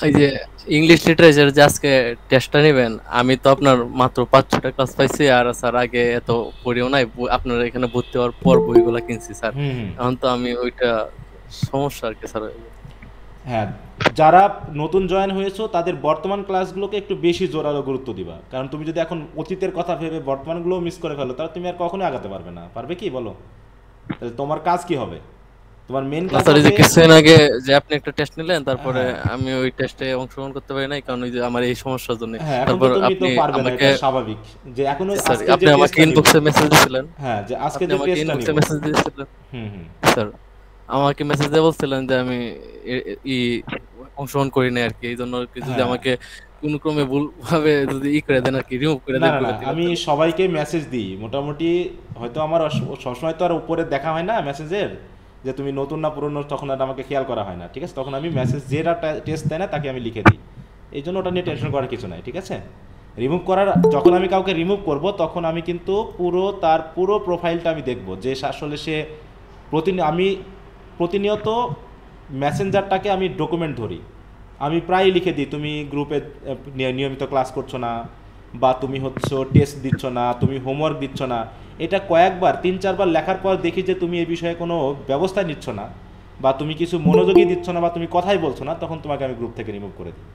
এই যে English literature যে আজকে টেস্টটা নেবেন আমি তো আপনার মাত্র পাঁচ ছটা ক্লাস পাইছি আর স্যার আগে এত পড়িও নাই আপনার এখানে ভর্তি হওয়ার পর বইগুলা কিনছি স্যার। এখন তো আমি ওইটা সমস্যা আর কি স্যার। হ্যাঁ যারা নতুন জয়েন হয়েছো তাদের বর্তমান ক্লাসগুলোকে একটু বেশি জোরালো গুরুত্ব দিবা। কারণ তুমি যদি এখন অতীতের কথা ভেবে বর্তমানগুলো মিস করে ফেলো তাহলে তুমি আর কখনোই আগাতে পারবে না। পারবে কি? বলো। তাহলে তোমার কাজ কি হবে? তোমার মেন কাজ যে কিছুদিন আগে যে আপনি একটা টেস্ট নিলেন তারপরে হ্যাঁ। আমি ওই টেস্টে অংশগ্রহণ করতে পারি নাই কারণ ওই যে আমার এই সমস্যার জন্য। হ্যাঁ তারপর আপনি আমাকে স্বাভাবিক। যে এখনও আজকে আপনি আমাকে ইনবক্সে মেসেজ দিয়েছিলেন হ্যাঁ যে আজকে যে টেস্টটা ইনবক্সে মেসেজ দিয়েছিলেন। হুম হুম। স্যার আমাকে মেসেজ দিয়ে বলছিলেন যে আমি ই অংশগ্রহণ করি নাই আর কি এই জন্য যদি হ্যাঁ। আমাকে কোন ক্রমে ভুল ভাবে যদি ই করে দেন আর কি রিমুভ করে দেন আমি সবাইকে মেসেজ দিই। মোটামুটি হয়তো আমার সবসময় তো আর উপরে দেখা হয় না মেসেজের যে তুমি নতুন না পুরনো, তখন আর আমাকে খেয়াল করা হয় না, ঠিক আছে? তখন আমি মেসেজ যেটা টেস্ট দেয় না, তাকে আমি লিখে দিই। এই জন্য ওটা নিয়ে টেনশন করার কিছু নাই, ঠিক আছে? রিমুভ করার যখন আমি কাউকে রিমুভ করব, তখন আমি কিন্তু পুরো, তার পুরো প্রোফাইলটা আমি দেখব। যে আসলে সে প্রতিনি আমি প্রতিনিয়ত মেসেঞ্জারটাকে আমি ডকুমেন্ট ধরি। আমি প্রায় লিখে দিই, তুমি গ্রুপে নিয়মিত ক্লাস করছ না, বা তুমি হচ্ছে টেস্ট দিচ্ছ না, তুমি হোমওয়ার্ক দিচ্ছ না। এটা কয়েকবার তিন চারবার লেখার পর দেখি যে তুমি এই বিষয়ে কোনো ব্যবস্থা নিচ্ছ না বা তুমি কিছু মনোযোগী দিচ্ছ না বা তুমি কথাই বলছো না তখন তোমাকে আমি গ্রুপ থেকে রিমুভ করে দিই।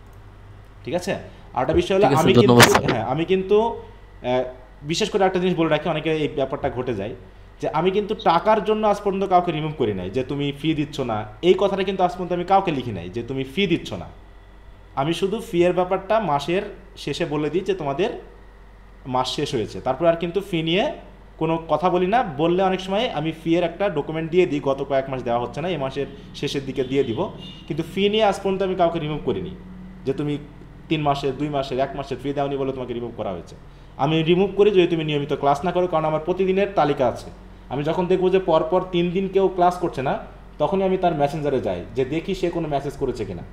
ঠিক আছে? আরেকটা বিষয় হলো আমি কিন্তু হ্যাঁ আমি কিন্তু বিশেষ করে একটা জিনিস বলে রাখি অনেকে এই ব্যাপারটা ঘটে যায় যে আমি কিন্তু টাকার জন্য আজ পর্যন্ত কাউকে রিমুভ করি নাই যে তুমি ফি দিচ্ছ না। এই কথাটা কিন্তু আজ পর্যন্ত আমি কাউকে লিখি নাই যে তুমি ফি দিচ্ছ না। আমি শুধু ফি এর ব্যাপারটা মাসের শেষে বলে দিই যে তোমাদের মাস শেষ হয়েছে। তারপর আর কিন্তু ফি নিয়ে কোনো কথা বলি না, বললে অনেক সময় আমি ফি এর একটা ডকুমেন্ট দিয়ে দিই, গত কয়েক মাস দেওয়া হচ্ছে না, এই মাসের শেষের দিকে দিয়ে দিব। কিন্তু ফি নিয়ে আজ পর্যন্ত আমি কাউকে রিমুভ করিনি, যে তুমি তিন মাসের, দুই মাসের, এক মাসের ফি দেওনি বলে তোমাকে রিমুভ করা হয়েছে। আমি রিমুভ করি যদি তুমি নিয়মিত ক্লাস না করো, কারণ আমার প্রতিদিনের তালিকা আছে। আমি যখন দেখব যে পরপর তিন দিন কেউ ক্লাস করছে না, তখনই আমি তার মেসেঞ্জারে যাই, যে দেখি সে কোনো মেসেজ করেছে কিনা।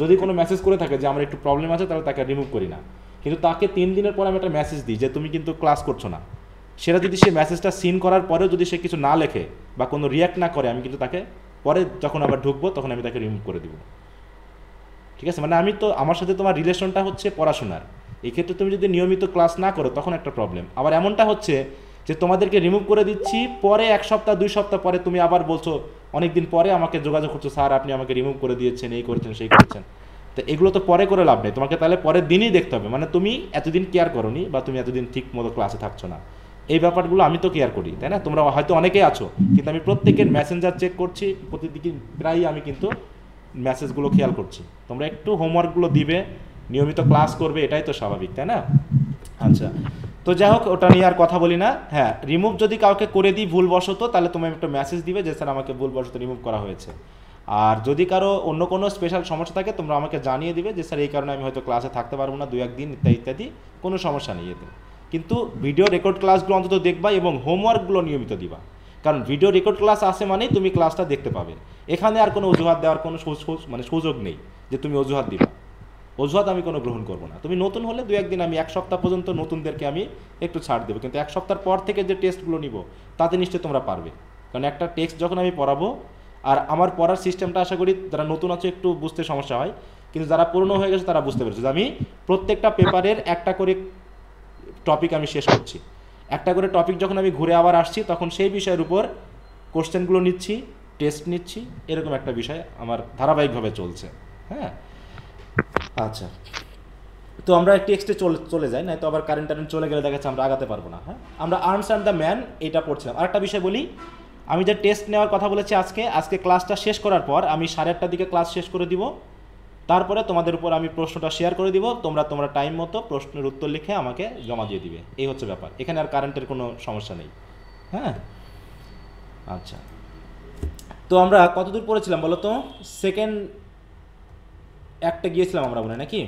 যদি কোনো মেসেজ করে থাকে যে আমার একটু প্রবলেম আছে, তাহলে তাকে রিমুভ করি না। কিন্তু তাকে তিন দিনের পর আমি একটা মেসেজ দিই যে, তুমি কিন্তু ক্লাস করছ না। সেটা যদি সে মেসেজটা সিন করার পরেও যদি সে কিছু না লেখে বা কোনো রিয়াক্ট না করে, আমি কিন্তু তাকে পরে যখন আবার ঢুকবো, তখন আমি তাকে রিমুভ করে দিব। ঠিক আছে? মানে আমি তো, আমার সাথে তোমার রিলেশনটা হচ্ছে পড়াশোনার। এক্ষেত্রে তুমি যদি নিয়মিত ক্লাস না করো, তখন একটা প্রবলেম আবার এমনটা হচ্ছে যে তোমাদেরকে রিমুভ করে দিচ্ছি, পরে এক সপ্তাহ, দুই সপ্তাহ পরে তুমি আবার বলছো, অনেকদিন পরে আমাকে যোগাযোগ করছ, স্যার আপনি আমাকে রিমুভ করে দিয়েছেন, এই করেছেন, সেই করেছেন। তো এগুলো তো পরে করে লাভ নেই। তোমাকে তাহলে পরের দিনই দেখতে হবে। মানে তুমি এতদিন কেয়ার করনি বা তুমি এতদিন ঠিক মতো ক্লাসে থাকছো না। এই ব্যাপারগুলো আমি তো কেয়ার করি, তাই না? তোমরা হয়তো অনেকেই আছো, কিন্তু আমি প্রত্যেকের মেসেঞ্জার চেক করছি প্রতিদিন প্রায়ই আমি কিন্তু মেসেজগুলো খেয়াল করছি। তোমরা একটু হোমওয়ার্কগুলো দিবে, নিয়মিত ক্লাস করবে, এটাই তো স্বাভাবিক, তাই না? আচ্ছা তো যাই হোক, ওটা নিয়ে আর কথা বলি না। হ্যাঁ রিমুভ যদি কাউকে করে দিই ভুলবশত, তাহলে তুমি একটা মেসেজ দিবে যে, স্যার, আমাকে ভুলবশত রিমুভ করা হয়েছে। আর যদি কারও অন্য কোনো স্পেশাল সমস্যা থাকে, তোমরা আমাকে জানিয়ে দিবে যে, স্যার, এই কারণে আমি হয়তো ক্লাসে থাকতে পারব না দু একদিন ইত্যাদি ইত্যাদি, কোনো সমস্যা নেই এতে। কিন্তু ভিডিও রেকর্ড ক্লাসগুলো অন্তত দেখবা এবং হোমওয়ার্কগুলো নিয়মিত দিবা। কারণ ভিডিও রেকর্ড ক্লাস আসে মানেই তুমি ক্লাসটা দেখতে পাবে। এখানে আর কোনো অজুহাত দেওয়ার কোনো মানে সুযোগ নেই যে তুমি অজুহাত দিবা। অজুহাত আমি কোনো গ্রহণ করব না। তুমি নতুন হলে দু একদিন আমি এক সপ্তাহ পর্যন্ত নতুনদেরকে আমি একটু ছাড় দেবো। কিন্তু এক সপ্তাহ পর থেকে যে টেস্টগুলো নিব, তাতে নিশ্চয়ই তোমরা পারবে। কারণ একটা টেক্সট যখন আমি পড়াবো, আর আমার পড়ার সিস্টেমটা আশা করি যারা নতুন আছে একটু বুঝতে সমস্যা হয়। কিন্তু যারা পুরনো হয়ে গেছে তারা বুঝতে পেরেছে যে আমি প্রত্যেকটা পেপারের একটা করে টপিক আমি শেষ করছি। একটা করে টপিক যখন আমি ঘুরে আবার আসছি, তখন সেই বিষয়ের উপর কোশ্চেনগুলো নিচ্ছি টেস্ট নিচ্ছি, এরকম একটা বিষয় আমার ধারাবাহিকভাবে চলছে। হ্যাঁ? আচ্ছা। তো আমরা টেক্সটে চলে চলে যাই না তো আবার কারেন্ট টারেন্ট চলে গেলে দেখা যাচ্ছে আমরা আগাতে পারব না হ্যাঁ? আমরা আর্মস অ্যান্ড দ্য ম্যান এটা পড়ছিলাম। আরেকটা বিষয় বলি, আমি যে টেস্ট নেওয়ার কথা বলেছি আজকে আজকে ক্লাসটা শেষ করার পর আমি সাড়ে আটটার দিকে ক্লাস শেষ করে দিব। তারপরে তোমাদের উপর আমি প্রশ্নটা শেয়ার করে দিব। তোমরা তোমরা টাইম মতো প্রশ্নের উত্তর লিখে আমাকে জমা দিয়ে দিবে। এই হচ্ছে ব্যাপার। এখানে আর কারেন্টের কোনো সমস্যা নেই। হ্যাঁ? আচ্ছা। তো আমরা কতদূর পড়েছিলাম বলো তো? সেকেন্ড একটা গিয়েছিলাম আমরা মনে হয় নাকি?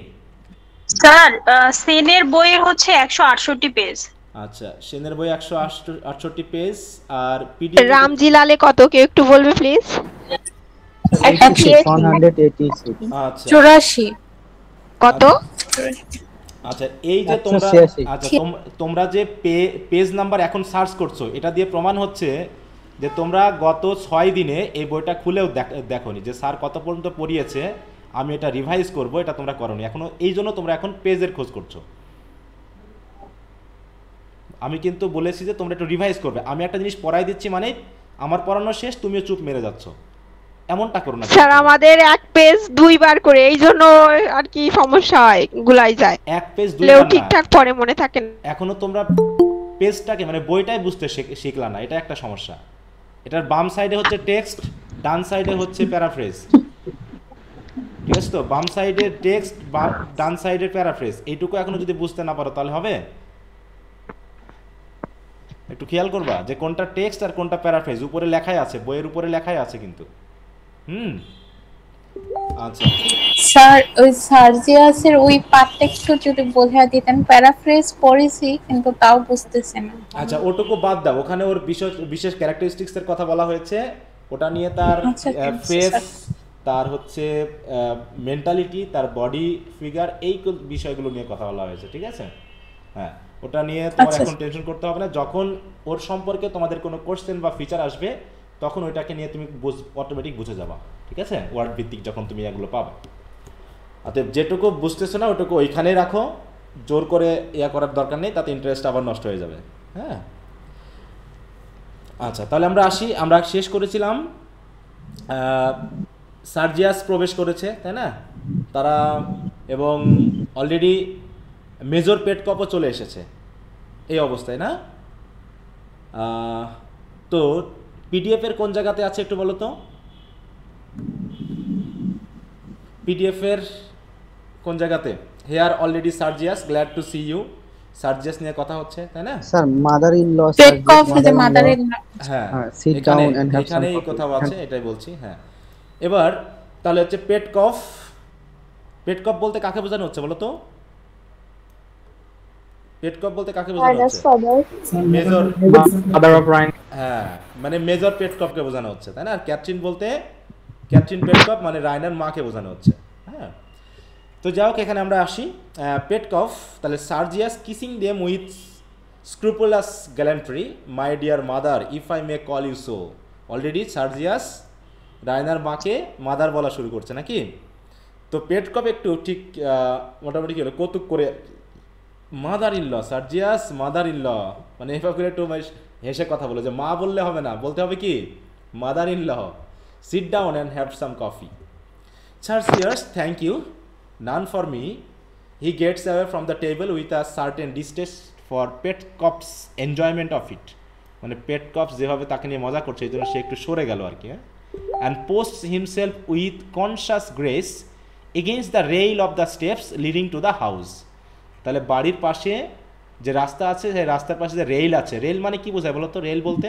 স্যার আহ, সেনের বইয়ের হচ্ছে একশো আটষট্টি পেজ আচ্ছা সেনের বই একশো আটষট্টি পেজ আর পিডিএফ রামজি লালে কত? কেউ একটু বলবে প্লিজ চৌরাশি। কত? আচ্ছা এই যে তোমরা আচ্ছা তোমরা যে পেজ নাম্বার এখন সার্চ করছ এটা দিয়ে প্রমাণ হচ্ছে যে তোমরা গত ছয় দিনে এই বইটা খুলেও দেখোনি যে স্যার কত পর্যন্ত পড়িয়েছে আমি এটা রিভাইজ করব এটা তোমরা করনি। এখনও এই জন্য তোমরা এখন পেজের খোঁজ করছ। আমি কিন্তু বলেছি যে তোমরা একটু রিভাইজ করবে। আমি একটা জিনিস পড়াই দিচ্ছি মানে আমার পড়ানো শেষ তুমিও চুপ মেরে যাচ্ছ। এমনটা করো না। স্যার আমাদের এক পেজ দুইবার করে এই জন্য আর কি সমস্যা হয় গুলাই যায়। এক পেজ দুই লেও ঠিকঠাক পরে মনে থাকে এখনও তোমরা পেজটাকে মানে বইটাই বুঝতে শিখলা না এটা একটা সমস্যা। এটার বাম সাইডে হচ্ছে টেক্সট ডান সাইডে হচ্ছে প্যারাফ্রেজ। ঠিক আছে তো? বাম সাইডে টেক্সট বা ডান সাইডে প্যারাফ্রেজ। এইটুকু এখনও যদি বুঝতে না পারো তাহলে হবে? একটু খেয়াল করবা যে কোনটা টেক্সট আর কোনটা প্যারাফ্রেজ। উপরে লেখাই আছে বইয়ের উপরে লেখাই আছে কিন্তু। হুম। আচ্ছা। স্যার ওই সার্জিয়াসের ওই পার্টটা একটু যদি বোঝা দিতেন। প্যারাফ্রেজ পড়েছি কিন্তু তাও বুঝতেছি না। আচ্ছা ওটুকু বাদ দাও। ওখানে ওর বিশেষ বিশেষ ক্যারেক্টারিস্টিক্স এর কথা বলা হয়েছে। ওটা নিয়ে তার আচ্ছা, ফেস তার হচ্ছে মেন্টালিটি তার বডি ফিগার এই বিষয়গুলো নিয়ে কথা বলা হয়েছে ঠিক আছে? হ্যাঁ ওটা নিয়ে তোমার আচ্ছা। এখন টেনশন করতে হবে না। যখন ওর সম্পর্কে তোমাদের কোনো কোশ্চেন বা ফিচার আসবে তখন ওইটাকে নিয়ে তুমি অটোমেটিক বুঝে যাবা, ঠিক আছে? ওয়ার্ড ভিত্তিক যখন তুমি এগুলো পাবে। অতএব যেটুকু বুঝতেছো না, ওটুকু ওইখানেই রাখো, জোর করে ইয়া করার দরকার নেই, তাতে ইন্টারেস্ট আবার নষ্ট হয়ে যাবে হ্যাঁ? আচ্ছা তাহলে আমরা আসি, আমরা শেষ করেছিলাম সার্জিয়াস প্রবেশ করেছে, তাই না? তারা এবং অলরেডি মেজর পেট কপও চলে এসেছে, এই অবস্থায়, না? তো পিডিএফের কোন জায়গাতে আছে একটু বলো তো? পিডিএফের কোন জায়গাতে? Here already Sergius glad to see you Sergius নিয়ে কথা হচ্ছে তাই না? Sir mother in law Petkoff যে মাদার হ্যাঁ হ্যাঁ, এখানে down and have some এখানেই. কোথাও আছে এটাই বলছি হ্যাঁ। এবার তাহলে হচ্ছে পেট কফ পেট কফ বলতে কাকে বোঝানো হচ্ছে বলো তো? পেট কফ বলতে কাকে বোঝানো হচ্ছে? Major Mother of Ryan. হ্যাঁ মানে মেজর পেট কফকে বোঝানো হচ্ছে, তাই না? আর ক্যাথরিন বলতে ক্যাথরিন পেট কফ মানে রায়নার মাকে বোঝানো হচ্ছে হ্যাঁ? তো যাই হোক, এখানে আমরা আসি। পেট কফ তাহলে Sergius kissing them with scrupulous gallantry my dear mother if I may call you so already Sergius রায়নার মাকে মাদার বলা শুরু করছে, নাকি? তো পেট কফ একটু ঠিক মোটামুটি কি হলো, কৌতুক করে mother in law Sergius mother in law মানে এভাবে করে একটু বেশ হেসে কথা বলে যে, মা বললে হবে না। বলতে হবে কি? Mother in law sit down and have some coffee Sergius thank you none for me he gets away from the table with a certain distaste for Petkoff's enjoyment of it মানে পেট কপস যেভাবে তাকে নিয়ে মজা করছে, এই জন্য সে একটু সরে গেল আর কি হ্যাঁ? And post himself with conscious grace against the rail of the steps leading to the house তাহলে বাড়ির পাশে যে রাস্তা আছে, সেই রাস্তার পাশে যে রেল আছে, রেল মানে কি বোঝায় বলো তো রেল বলতে?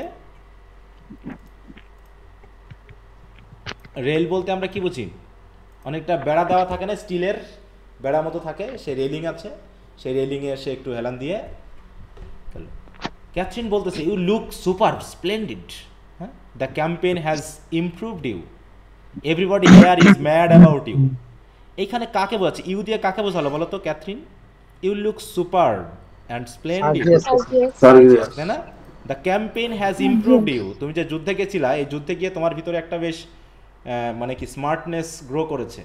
রেল বলতে আমরা কি বুঝি? অনেকটা বেড়া দেওয়া থাকে না, স্টিলের বেড়া মতো থাকে, সে রেলিং আছে, সেই রেলিংয়ে সে একটু হেলান দিয়ে। ক্যাথরিন বলতেছে ইউ লুক সুপার স্প্লেন্ডিড হ্যাঁ? The campaign has improved you everybody here is mad about you এইখানে কাকে বোঝাচ্ছে? ইউ দিয়ে কাকে বোঝালো বলো তো, Catherine? You look super and splendid তাই না the campaign has improved you তুমি যে যুদ্ধে গেছিলা এই যুদ্ধে গিয়ে তোমার ভিতরে একটা বেশ মানে কি স্মার্টনেস গ্রো করেছে।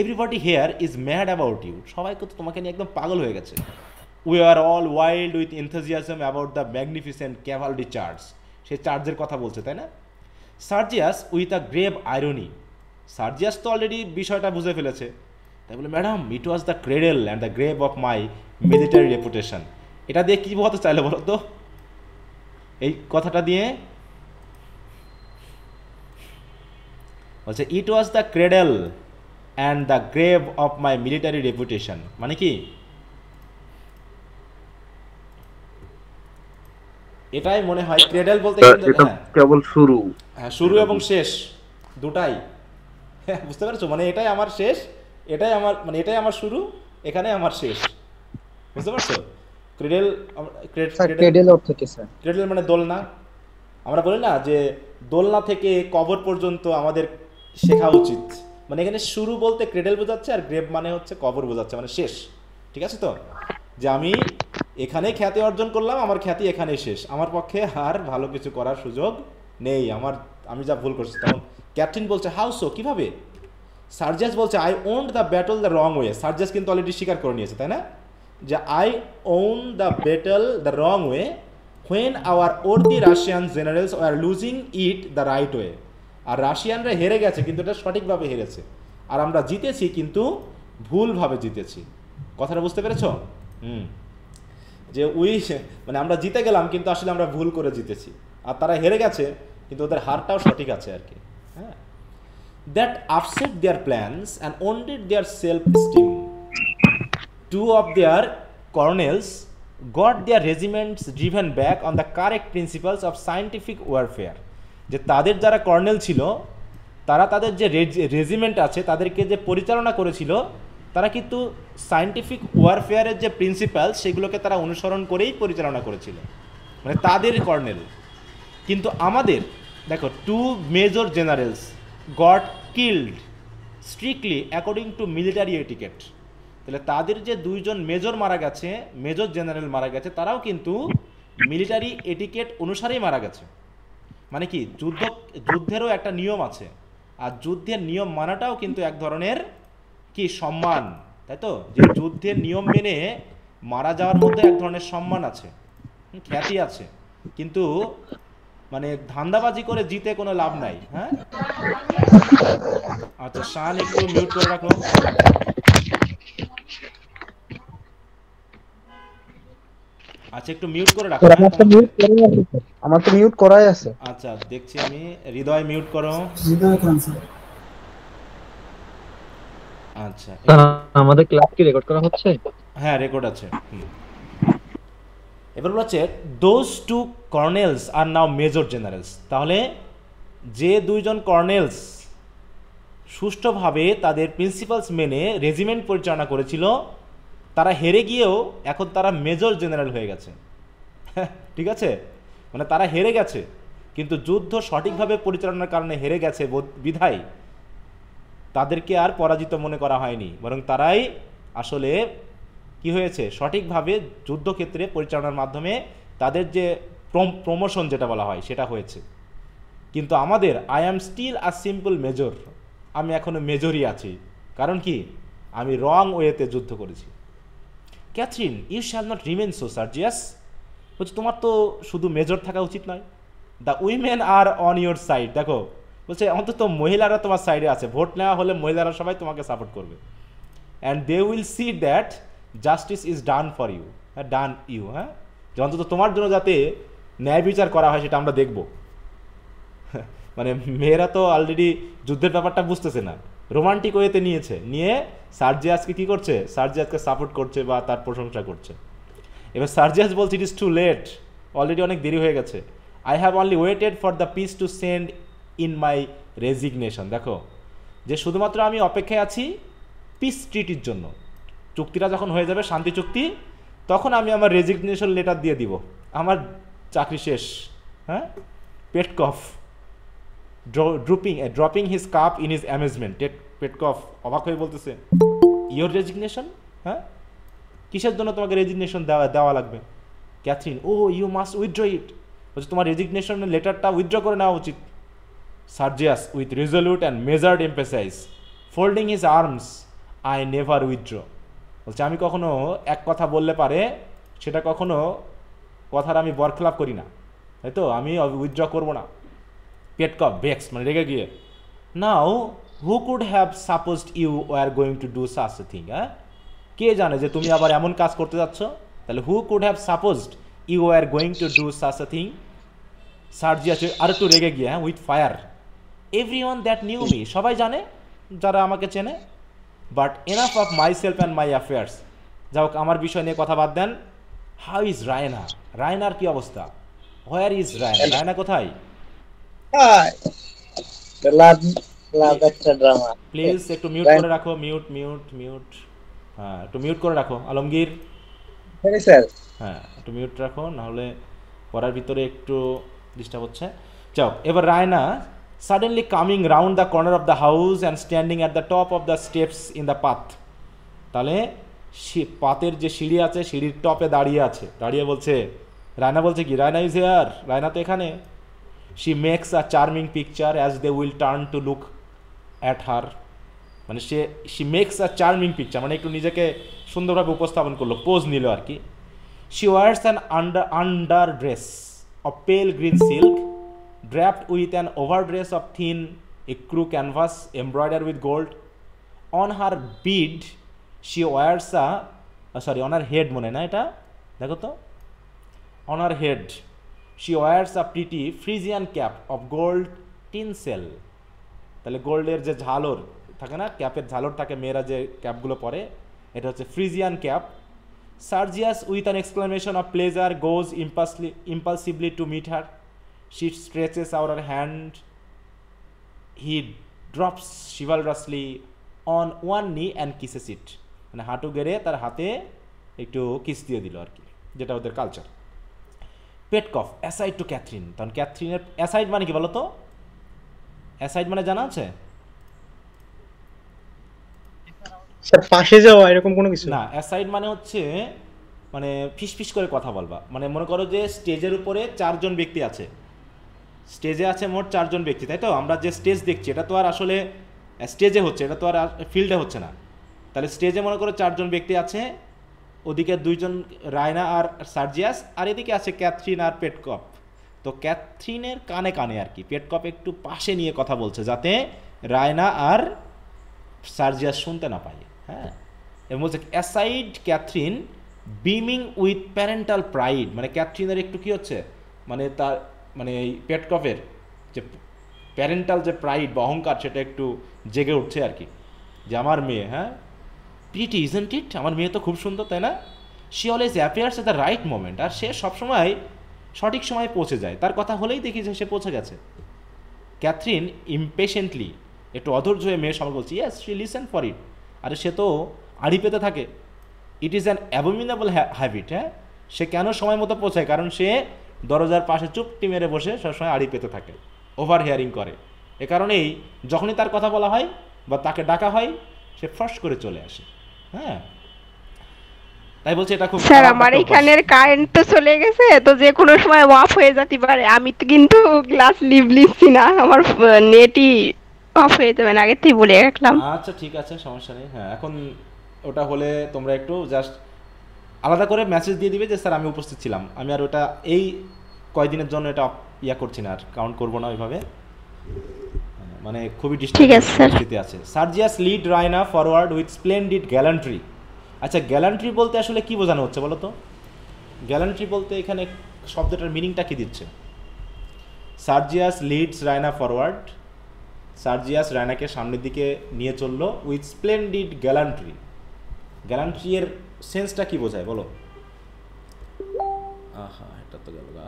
Everybody here is mad about you সবাই তো তোমাকে নিয়ে একদম পাগল হয়ে গেছে। We are all wild with enthusiasm about the magnificent cavalry charge সেই চার্জের কথা বলছে তাই না? Sergius with a grave irony Sergius তো অলরেডি বিষয়টা বুঝে ফেলেছে। তাই বলে madam it was the cradle and the grave of my military reputation এটা দিয়ে কী বোঝাতে চাইলে বলো তো? এই কথাটা দিয়ে বলছে it was the cradle and the grave of my military reputation মানে কি? এটাই মনে হয় ক্রেডেল বলতে হ্যাঁ, কেবল শুরু। হ্যাঁ শুরু এবং শেষ দুটাই। হ্যাঁ, বুঝতে পারছ? মানে এটাই আমার শেষ এটাই আমার মানে এটাই আমার শুরু এখানে আমার শেষ। বুঝতে পারছ? ক্রেডেল ক্রেডেল অর্থ কি স্যার ক্রেডেল মানে দোলনা আমরা বলি না যে দোলনা থেকে কবর পর্যন্ত আমাদের শেখা উচিত। মানে এখানে শুরু বলতে ক্রেডেল বোঝাচ্ছে আর গ্রেভ মানে হচ্ছে কবর বোঝাচ্ছে মানে শেষ। ঠিক আছে তো? যে আমি এখানে খ্যাতি অর্জন করলাম আমার খ্যাতি এখানেই শেষ। আমার পক্ষে আর ভালো কিছু করার সুযোগ নেই। আমার আমি যা ভুল করছি তখন ক্যাপ্টেন বলছে হাউ সো কীভাবে? সার্জাস বলছে I won the battle the wrong way Sergius কিন্তু অলরেডি স্বীকার করে নিয়েছে তাই না? যে I won the battle the wrong way when our the Russian generals are losing it the right way আর রাশিয়ানরা হেরে গেছে, কিন্তু এটা সঠিকভাবে হেরেছে। আর আমরা জিতেছি, কিন্তু ভুলভাবে জিতেছি। কথাটা বুঝতে পেরেছ? হুম। যে উই মানে আমরা জিতে গেলাম, কিন্তু আসলে আমরা ভুল করে জিতেছি। আর তারা হেরে গেছে, কিন্তু ওদের হারটাও সঠিক আছে আর কি। হ্যাঁ। That upset their plans and wounded their self esteem two of their colonels got their regiments driven back on the correct principles of scientific warfare. যে তাদের যারা কর্নেল ছিল, তারা তাদের যে রেজিমেন্ট আছে, তাদেরকে যে পরিচালনা করেছিল, তারা কিন্তু সায়েন্টিফিক ওয়ারফেয়ারের যে প্রিন্সিপাল সেগুলোকে তারা অনুসরণ করেই পরিচালনা করেছিল। মানে তাদের কর্নেল কিন্তু আমাদের, দেখো two major generals got killed strictly according to military etiquette তাহলে তাদের যে দুইজন মেজর মারা গেছে, মেজর জেনারেল মারা গেছে, তারাও কিন্তু মিলিটারি এটিকেট অনুসারেই মারা গেছে। মানে কি, যুদ্ধ, যুদ্ধেরও একটা নিয়ম আছে। আর যুদ্ধের নিয়ম মানাটাও কিন্তু এক ধরনের কি সম্মান, তাই তো? যে যুদ্ধের নিয়ম মেনে মারা যাওয়ার মধ্যে এক ধরনের সম্মান আছে খ্যাতি আছে। কিন্তু মানে ধান্দাবাজি করে জিতে কোনো লাভ নাই হ্যাঁ? আচ্ছা শান একটু মিউট করে রাখো আচ্ছা একটু মিউট করে রাখো? আমার তো মিউট করাই আছে আমার তো মিউট করাই আছে। আচ্ছা দেখছি আমি। হৃদয় মিউট করো। আচ্ছা আমাদের ক্লাস কি রেকর্ড করা হচ্ছে? হ্যাঁ রেকর্ড আছে। এবার বলা হচ্ছে those two colonels are now major generals তাহলে যে দুইজন কর্নেলস সুষ্ঠুভাবে তাদের প্রিন্সিপালস মেনে রেজিমেন্ট পরিচালনা করেছিল তারা হেরে গিয়েও এখন তারা মেজর জেনারেল হয়ে গেছে। ঠিক আছে? মানে তারা হেরে গেছে, কিন্তু যুদ্ধ সঠিকভাবে পরিচালনার কারণে হেরে গেছে বোধ- বিধায় তাদেরকে আর পরাজিত মনে করা হয়নি। বরং তারাই আসলে কি হয়েছে? সঠিকভাবে যুদ্ধক্ষেত্রে পরিচালনার মাধ্যমে তাদের যে প্রমোশন যেটা বলা হয়, সেটা হয়েছে। কিন্তু আমাদের I am still a simple major আমি এখনও মেজরই আছি। কারণ কি? আমি রং ওয়েতে যুদ্ধ করেছি। Catherine, you shall not remain so Sergius বলছে, তোমার তো শুধু মেজর থাকা উচিত নয়। The women are on your side, দেখো। বলছে, অন্তত মহিলারা তোমার সাইডে আছে। ভোট নেওয়া হলে মহিলারা সবাই তোমাকে সাপোর্ট করবে। And they will see that justice is done for you হ্যাঁ ডান ইউ হ্যাঁ? যে অন্তত তোমার জন্য যাতে ন্যায় বিচার করা হয়, সেটা আমরা দেখব। মানে মেয়েরা তো অলরেডি যুদ্ধের ব্যাপারটা বুঝতেছে না। রোমান্টিক ওয়েতে নিয়েছে। নিয়ে সার্জিয়াসকে কি করছে? সার্জিয়াসকে সাপোর্ট করছে বা তার প্রশংসা করছে। এবার সার্জিয়াস বলছে it is too late already অনেক দেরি হয়ে গেছে। I have only waited for the peace to send in my resignation দেখো, যে শুধুমাত্র আমি অপেক্ষায় আছি পিস ট্রিটির জন্য। চুক্তিটা যখন হয়ে যাবে, শান্তি চুক্তি, তখন আমি আমার রেজিগনেশন লেটার দিয়ে দিব। আমার চাকরি শেষ হ্যাঁ? Petkoff dropping dropping his cup in his amazement Petkoff অবাক হয়ে বলতেছে ইয়োর রেজিগনেশন হ্যাঁ? কিসের জন্য তোমাকে রেজিগনেশন দেওয়া দেওয়া লাগবে? Catherine oh you must withdraw it বলছে, তোমার রেজিগনেশনের লেটারটা উইথড্র করে নেওয়া উচিত। Sergius with resolute and measured emphasis folding his arms I never withdraw বলছে, আমি কখনো এক কথা বললে পারে, সেটা কখনো কথার আমি বরখলাপ করি না। তাই তো? আমি উইথড্র করব না। কপ ভেক্স মানে রেগে গিয়ে। Now who could have supposed you were going to do such a thing হ্যাঁ কে জানে যে তুমি আবার এমন কাজ করতে যাচ্ছ? তাহলে who could have supposed you are going to do such a thing সার্জি আছে আর একটু রেগে গিয়ে হ্যাঁ with fire every one that knew me সবাই জানে? যারা আমাকে চেনে? But enough of myself and my affairs যা হোক আমার বিষয় নিয়ে কথা বাদ দেন। হাউ ইজ রায়না রায়নার কি অবস্থা? হোয়ার ইজ রায়না রায়না কোথায়? একটা ড্রামা প্লিজ একটু মিউট করে রাখো মিউট মিউট মিউট হ্যাঁ একটু মিউট করে রাখো। আলমগীর? হ্যাঁ স্যার। হ্যাঁ একটু মিউট রাখো নাহলে পড়ার ভিতরে একটু ডিস্টার্ব হচ্ছে। যাও এবার Raina suddenly coming round the corner of the house and standing at the top of the steps in path তাহলে পাতের যে সিঁড়ি আছে সিঁড়ির টপে দাঁড়িয়ে আছে। দাঁড়িয়ে বলছে রায়না বলছে কি? রায়না ইজ হেয়ার রায়না তো এখানে? She makes a charming picture as they will turn to look at her মানে সে she makes a charming picture মানে একটু নিজেকে সুন্দরভাবে উপস্থাপন করল পোজ নিল আর কি। She wears an under under dress of pale green silk draped with an over dress of thin ecru canvas embroider with gold on her bid she wears a sorry on her head মনে না এটা? দেখো তো। On her head she wears a pretty Phrygian cap of gold tinsel তাহলে গোল্ডের যে ঝালর থাকে না, ক্যাপের ঝালর থাকে, মেয়েরা যে ক্যাপগুলো পরে, এটা হচ্ছে Phrygian cap Sergius with an exclamation of pleasure goes impulsely impulsively to meet her she stretches our hand he drops chivalrously on one knee and kisses it মানে হাঁটু গেড়ে তার হাতে একটু কিস দিয়ে দিল আর কি, যেটা ওদের culture Petkoff aside to Catherine তখন ক্যাথরিনের অ্যাসাইড মানে কি বলো তো অ্যাসাইড মানে জানা আছে? স্যার পাশে যাওয়া এরকম কোনো কিছু? না অ্যাসাইড মানে হচ্ছে মানে ফিসফিস করে কথা বলবা। মানে মনে করো যে স্টেজের উপরে চারজন ব্যক্তি আছে। স্টেজে আছে মোট চারজন ব্যক্তি তাই তো? আমরা যে স্টেজ দেখছি এটা তো আর আসলে স্টেজে হচ্ছে এটা তো আর ফিল্ডে হচ্ছে না। তাহলে স্টেজে মনে করো চারজন ব্যক্তি আছে ওদিকে দুইজন রায়না আর সার্জিয়াস, আর এদিকে আছে ক্যাথরিন আর পেটকপ। তো ক্যাথরিনের কানে কানে আর কি, পেটকপ একটু পাশে নিয়ে কথা বলছে যাতে রায়না আর সার্জিয়াস শুনতে না পায়। হ্যাঁ? এবং বলছে, aside Catherine beaming with parental pride. মানে ক্যাথরিনের একটু কি হচ্ছে? মানে তার মানে এই পেটকপের যে প্যারেন্টাল যে প্রাইড বা অহংকার, সেটা একটু জেগে উঠছে আর কি। যে আমার মেয়ে হ্যাঁ? প্রিটি ইজেন্ট ইট আমার মেয়ে তো খুব সুন্দর, তাই না? She always appears at the right moment আর সে সবসময় সঠিক সময়ে পৌঁছে যায়। তার কথা হলেই দেখি যে সে পৌঁছে গেছে। ক্যাথরিন ইমপেশেন্টলি একটু অধৈর্য হয়ে মেয়ের সময় বলছি yes she listen for it আরে সে তো আড়ি পেতে থাকে। It is an abominable habit হ্যাঁ? সে কেন সময় মতো পৌঁছায়? কারণ সে দরজার পাশে চুপটি মেরে বসে সবসময় আড়ি পেতে থাকে ওভার হিয়ারিং করে। এ কারণেই যখনই তার কথা বলা হয় বা তাকে ডাকা হয়, সে ফ্রস করে চলে আসে। হ্যাঁ। তাই বলছে এটা খুব স্যার আমার এখানের কারেন্ট তো চলে গেছে তো যে কোনো সময় অফ হয়ে যেতে পারে। আমি তো কিন্তু গ্লাস লিভ লিখছি না আমার নেটই অফ হয়ে যাবে না আগের থেকে বলে রাখলাম। আচ্ছা ঠিক আছে সমস্যা নেই। হ্যাঁ এখন ওটা হলে তোমরা একটু জাস্ট আলাদা করে মেসেজ দিয়ে দিবে যে স্যার আমি উপস্থিত ছিলাম। আমি আর ওটা এই কয়দিনের জন্য এটা ইয়া করছি না আর কাউন্ট করব না ওইভাবে। মানে খুবই ঠিক আছে, স্যার। পরিস্থিতি আছে। Sergius lead Raina forward with splendid gallantry. আচ্ছা গ্যালান্ট্রি বলতে আসলে কি বোঝানো হচ্ছে বলো তো গ্যালান্ট্রি বলতে এখানে শব্দটার মিনিংটা কি দিচ্ছে? Sergius leads Raina forward. Sergius রায়নাকে সামনের দিকে নিয়ে চলল উইথ স্প্লেন্ডিড গ্যালান্ট্রি। গ্যালান্ট্রি এর সেন্সটা কি বোঝায় বলো? আহা এটা তো গেল গা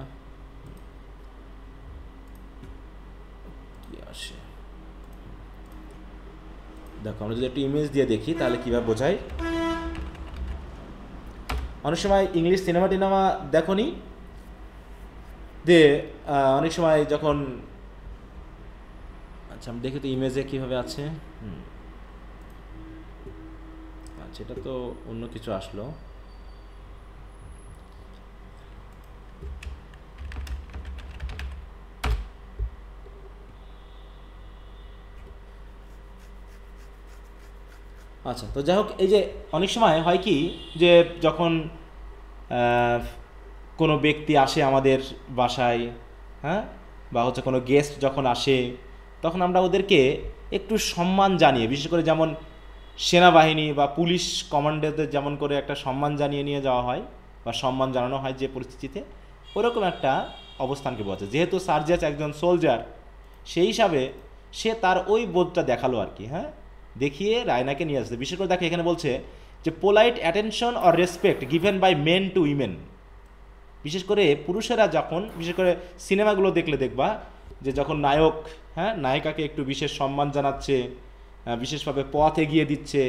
কি আসে দেখো, আমরা যদি একটু ইমেজ দিয়ে দেখি, তাহলে কীভাবে বোঝাই অনেক সময় ইংলিশ সিনেমা টিনেমা দেখো নি অনেক সময় যখন আচ্ছা আমি দেখি তো ইমেজে কীভাবে আছে। হুম। আচ্ছা এটা তো অন্য কিছু আসলো। আচ্ছা তো যাই হোক, এই যে অনেক সময় হয় কি যে যখন কোনো ব্যক্তি আসে আমাদের বাসায় হ্যাঁ বা হচ্ছে কোনো গেস্ট যখন আসে, তখন আমরা ওদেরকে একটু সম্মান জানিয়ে, বিশেষ করে যেমন সেনাবাহিনী বা পুলিশ কমান্ডারদের যেমন করে একটা সম্মান জানিয়ে নিয়ে যাওয়া হয়, বা সম্মান জানানো হয় যে পরিস্থিতিতে, ওরকম একটা অবস্থানকে বোঝায় যেহেতু সার্জাস একজন সোলজার সেই হিসাবে সে তার ওই বোধটা দেখাল আর কি হ্যাঁ। দেখিয়ে রায়নাকে নিয়ে আসছে। বিশেষ করে দেখে এখানে বলছে যে polite attention or respect given by men to women বিশেষ করে পুরুষেরা যখন, বিশেষ করে সিনেমাগুলো দেখলে দেখবা, যে যখন নায়ক হ্যাঁ নায়িকাকে একটু বিশেষ সম্মান জানাচ্ছে বিশেষভাবে পথ এগিয়ে দিচ্ছে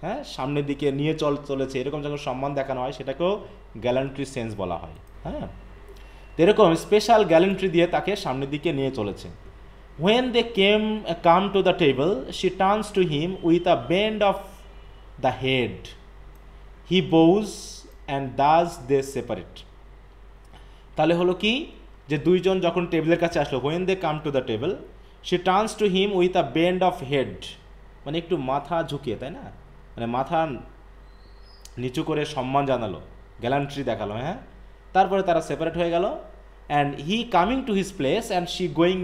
হ্যাঁ সামনের দিকে নিয়ে চল, চলেছে, এরকম যখন সম্মান দেখানো হয়, সেটাকেও গ্যালান্ট্রি সেন্স বলা হয় হ্যাঁ। এরকম স্পেশাল গ্যালেন্ট্রি দিয়ে তাকে সামনের দিকে নিয়ে চলেছে। When they came come to the table she turns to him with a bend of the head he bows and thus they separate তাহলে হলো কি? যে দুইজন যখন টেবিলের কাছে আসলো when they come to the table she turns to him with a bend of head মানে একটু মাথা ঝুঁকিয়ে, তাই না? মানে মাথা নিচু করে সম্মান জানালো গ্যালান্ট্রি দেখাল হ্যাঁ? তারপরে তারা সেপারেট হয়ে গেল and he coming to his place and she going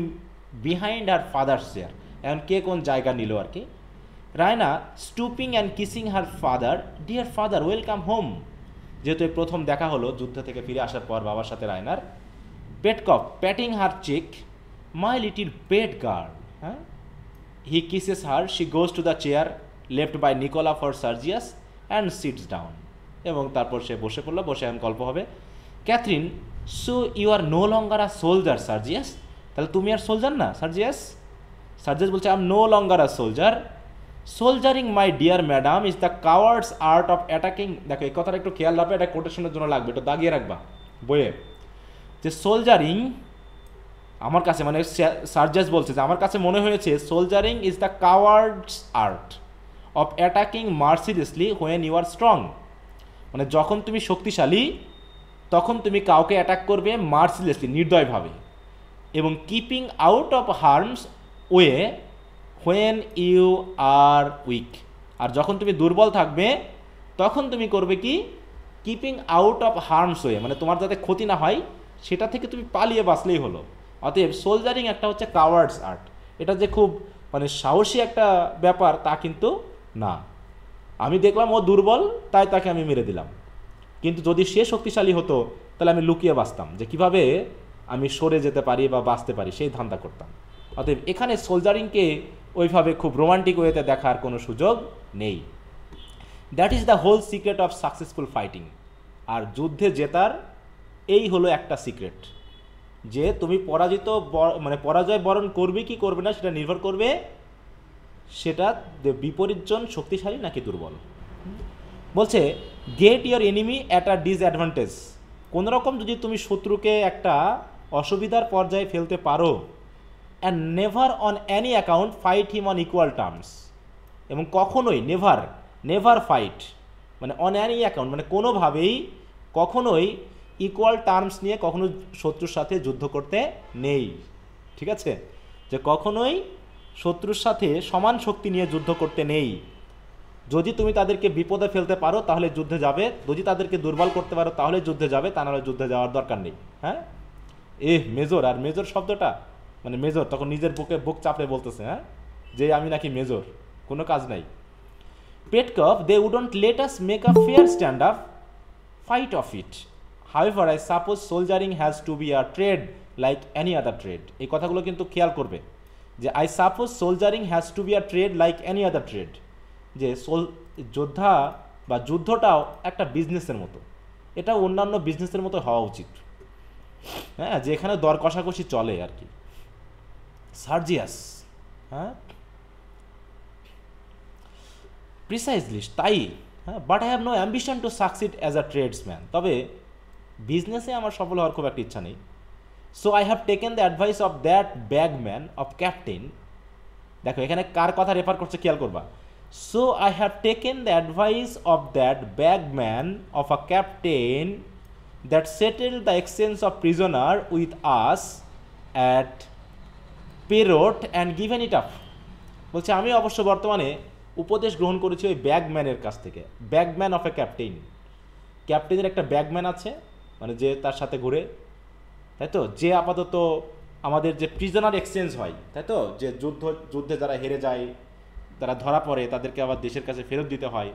behind her father's chair এখন কে কোন জায়গা নিল আর কি? Raina stooping and kissing her father dear father welcome home যেহেতু প্রথম দেখা হলো, যুদ্ধ থেকে ফিরে আসার পর বাবার সাথে রায়নার Petkoff patting her cheek my little pet girl হ্যাঁ? He kisses her she goes to the chair left by Nicola for Sergius and sits down এবং তারপর সে বসে পড়ল, বসে এখন গল্প হবে। Catherine so you are no longer a soldier Sergius তাহলে তুমি আর সোলজার না সার্জিয়াস সার্জিয়াস বলছে I am no longer a soldier soldiering my dear madam is the coward's art of attacking দেখো, এই কথাটা একটু খেয়াল রাখবে, এটা কোটেশনের জন্য লাগবে এটা দাগিয়ে রাখবা, বইয়ে। যে সোলজারিং আমার কাছে মানে সার্জাস বলছে যে, আমার কাছে মনে হয়েছে soldiering is the coward's art of attacking mercilessly when you are strong মানে যখন তুমি শক্তিশালী, তখন তুমি কাউকে অ্যাটাক করবে মার্সিলেসলি নির্দয়ভাবে। এবং keeping out of harm's way when you are weak আর যখন তুমি দুর্বল থাকবে, তখন তুমি করবে কি? Keeping out of harm's way মানে তোমার যাতে ক্ষতি না হয়, সেটা থেকে তুমি পালিয়ে বাঁচলেই হলো। অতএব সোলজারিং একটা হচ্ছে কাওয়ার্ডস আর্ট এটা যে খুব মানে সাহসী একটা ব্যাপার, তা কিন্তু না। আমি দেখলাম ও দুর্বল, তাই তাকে আমি মেরে দিলাম। কিন্তু যদি সে শক্তিশালী হতো, তাহলে আমি লুকিয়ে বাঁচতাম। যে কীভাবে আমি সরে যেতে পারি বা বাঁচতে পারি, সেই ধান্দা করতাম। অতএব এখানে সোলজারিংকে ওইভাবে খুব রোমান্টিক ওয়েতে দেখার কোনো সুযোগ নেই। That is the whole secret of successful fighting আর যুদ্ধে জেতার এই হলো একটা সিক্রেট যে তুমি পরাজিত মানে পরাজয় বরণ করবে কি করবে না সেটা নির্ভর করবে সেটা বিপরীতজন শক্তিশালী নাকি দুর্বল। বলছে get your enemy at a disadvantage কোনোরকম যদি তুমি শত্রুকে একটা অসুবিধার পর্যায়ে ফেলতে পারো। And never on any account fight him on equal terms এবং কখনোই নেভার নেভার ফাইট মানে অন অ্যানি অ্যাকাউন্ট মানে কোনোভাবেই কখনোই ইকুয়াল টার্মস নিয়ে কখনো শত্রুর সাথে যুদ্ধ করতে নেই। ঠিক আছে? যে কখনোই শত্রুর সাথে সমান শক্তি নিয়ে যুদ্ধ করতে নেই। যদি তুমি তাদেরকে বিপদে ফেলতে পারো, তাহলে যুদ্ধে যাবে। যদি তাদেরকে দুর্বল করতে পারো, তাহলে যুদ্ধে যাবে। তা নাহলে যুদ্ধে যাওয়ার দরকার নেই। হ্যাঁ? এ মেজর, আর মেজর শব্দটা? মানে মেজর, তখন নিজের বুকে বুক চাপড়ে বলতেছে হ্যাঁ? যে আমি নাকি মেজর, কোনো কাজ নাই। Petkoff they wouldn't let us make a fair stand up fight of it however I suppose soldiering has to be a trade like any other trade এই কথাগুলো কিন্তু খেয়াল করবে। যে I suppose soldiering has to be a trade like any other trade যে সোল, যোদ্ধা বা যুদ্ধটাও একটা বিজনেসের মতো। এটা অন্যান্য বিজনেসের মতো হওয়া উচিত। হ্যাঁ যেখানে দর কষাকষি চলে আর কি। সার্জিয়াস হ্যাঁ? প্রিসাইজলি তাই হ্যাঁ? But I have no ambition to succeed as a tradesman তবে বিজনেসে আমার সফল হওয়ার খুব একটা ইচ্ছা নেই। So I have taken the advice of that bagman of captain দেখো, এখানে কার কথা রেফার করছে খেয়াল করবা। So I have taken the advice of that bagman of a captain that settle the exchange of prisoner with us at Pirot and given it up বলছে, আমি অবশ্য বর্তমানে উপদেশ গ্রহণ করেছি ওই ব্যাগম্যানের কাছ থেকে। ব্যাগম্যান অফ এ ক্যাপ্টেন ক্যাপ্টেনের একটা ব্যাগম্যান আছে মানে যে তার সাথে ঘুরে। তাই তো? যে আপাতত আমাদের যে প্রিজনার এক্সচেঞ্জ হয়, তাই তো? যে যুদ্ধ, যুদ্ধে যারা হেরে যায়, তারা ধরা পড়ে, তাদেরকে আবার দেশের কাছে ফেরত দিতে হয়।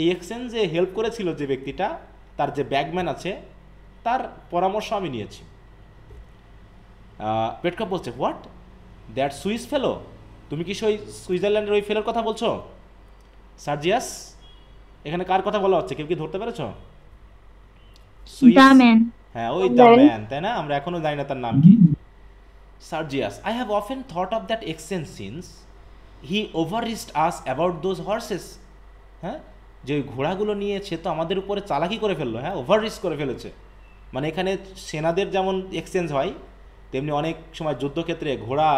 এই এক্সচেঞ্জে হেল্প করেছিল যে ব্যক্তিটা, তার যে ব্যাগম্যান আছে তার পরামর্শ আমি নিয়েছি। পেটকা বলছে হোয়াট দ্যাট সুইস ফেলো তুমি কি সেই সুইজারল্যান্ডের ওই ফেলোর কথা বলছো? সার্জিয়াস এখানে কার কথা বলা হচ্ছে? কেউ কি ধরতে পেরেছ? হ্যাঁ ওই দ্য ম্যান তাই না? আমরা এখনও জানি না তার নাম কি। Sergius I have often thought of that exchange since he overreached us about those horses হ্যাঁ? যে ওই ঘোড়াগুলো নিয়ে সে তো আমাদের উপরে চালাকি করে ফেলল হ্যাঁ? ওভার রিস্ক করে ফেলেছে। মানে এখানে সেনাদের যেমন এক্সচেঞ্জ হয়, তেমনি অনেক সময় যুদ্ধক্ষেত্রে ঘোড়া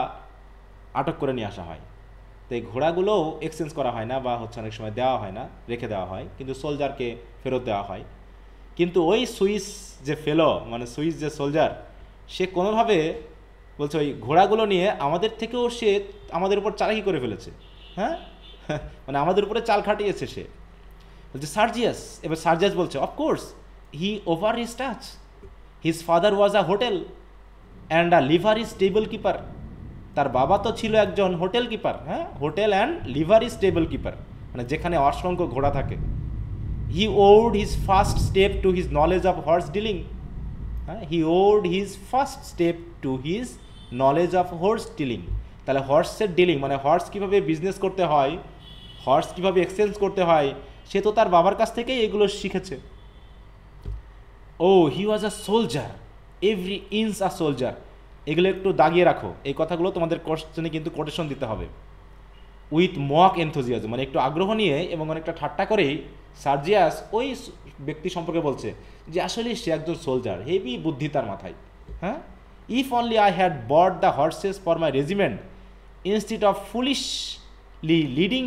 আটক করে নিয়ে আসা হয়। তো এই ঘোড়াগুলোও এক্সচেঞ্জ করা হয় না বা হচ্ছে অনেক সময় দেওয়া হয় না, রেখে দেওয়া হয়, কিন্তু সোলজারকে ফেরত দেওয়া হয়। কিন্তু ওই সুইস যে ফেলো মানে সুইস যে সোলজার সে কোনোভাবে বলছে ওই ঘোড়াগুলো নিয়ে আমাদের থেকেও সে আমাদের উপর চালাকি করে ফেলেছে। হ্যাঁ? মানে আমাদের উপরে চাল খাটিয়েছে সে। বলছে সার্জিয়াস এবার সার্জিয়াস বলছে of course he over his touch his father was a hotel and a livery table keeper তার বাবা তো ছিল একজন হোটেল কিপার হ্যাঁ? Hotel and livery is table keeper মানে যেখানে অসংখ্য ঘোড়া থাকে। He owed his first step to his knowledge of horse dealing হ্যাঁ? He owed his first step to his knowledge of horse dealing তাহলে হর্সের ডিলিং মানে হর্স কীভাবে বিজনেস করতে হয় হর্স কীভাবে এক্সচেঞ্জ করতে হয়, সে তো তার বাবার কাছ থেকেই এগুলো শিখেছে। ও he was a soldier every inch a soldier এগুলো একটু দাগিয়ে রাখো। এই কথাগুলো তোমাদের কোশ্চেনে কিন্তু কোটেশন দিতে হবে। উইথ মক এনথোজিয়াজ মানে একটু আগ্রহ নিয়ে এবং অনেকটা ঠাট্টা করেই সার্জিয়াস ওই ব্যক্তি সম্পর্কে বলছে যে, আসলে সে একজন সোলজার হেভি বুদ্ধি তার মাথায়। হ্যাঁ? If only I had bought the horses for my regiment instead of foolishly leading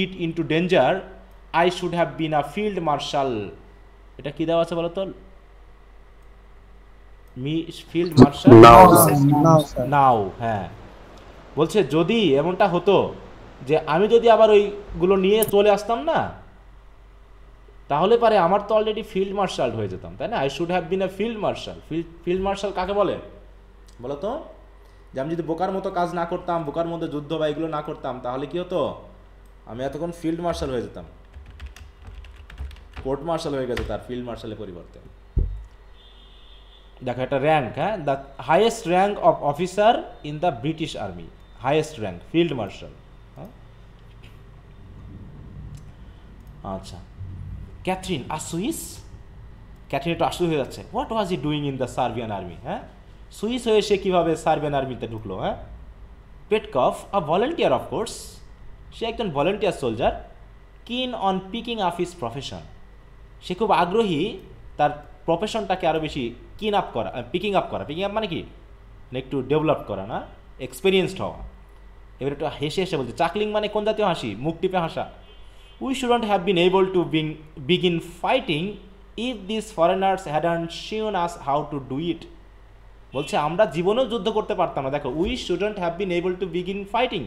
it into danger I should have been a field marshal এটা কি দেওয়া আছে বলো তো মি ফিল্ড মার্শাল? নাও। নাও হ্যাঁ। বলছে যদি এমনটা হতো যে আমি যদি আবার ওইগুলো নিয়ে চলে আসতাম না তাহলে পারে আমার তো অলরেডি ফিল্ড মার্শাল হয়ে যেতাম তাই না? I should have been a field marshal field field marshal কাকে বলে? বলো তো যে আমি যদি বোকার মতো কাজ না করতাম বোকার মধ্যে যুদ্ধ বা এগুলো না করতাম তাহলে কি হতো? আমি এতক্ষণ ফিল্ড মার্শাল হয়ে যেতাম। কোর্ট মার্শাল হয়ে গেছে, তার ফিল্ড মার্শালের পরিবর্তে। দেখো, একটা র্যাঙ্ক হ্যাঁ? The highest rank of officer in the British army highest rank field marshal আচ্ছা। ক্যাথরিন আর সুইস ক্যাথরিন একটু আশু হয়ে যাচ্ছে। What was he doing in the Serbian army হ্যাঁ? সুইস হয়ে সে কীভাবে সার্বিয়ান আর্মিতে ঢুকলো হ্যাঁ? Petkoff a volunteer of course সে একজন volunteer soldier keen on picking up his profession সে খুব আগ্রহী, তার প্রফেশনটাকে আরও বেশি কিন আপ করা পিকিং আপ করা। পিকিং আপ মানে কি? মানে একটু ডেভেলপ করা, না? এক্সপিরিয়েন্সড হওয়া। এবার একটু হেসে হেসে বলছে, চাকলিং মানে কোন জাতীয় হাসি? মুখ টিপে হাসা। We shouldn't have been able to being begin fighting if this foreigners hadn't shown us how to do it বলছে, আমরা জীবনেও যুদ্ধ করতে পারতাম না। দেখো we shouldn't have been able to begin fighting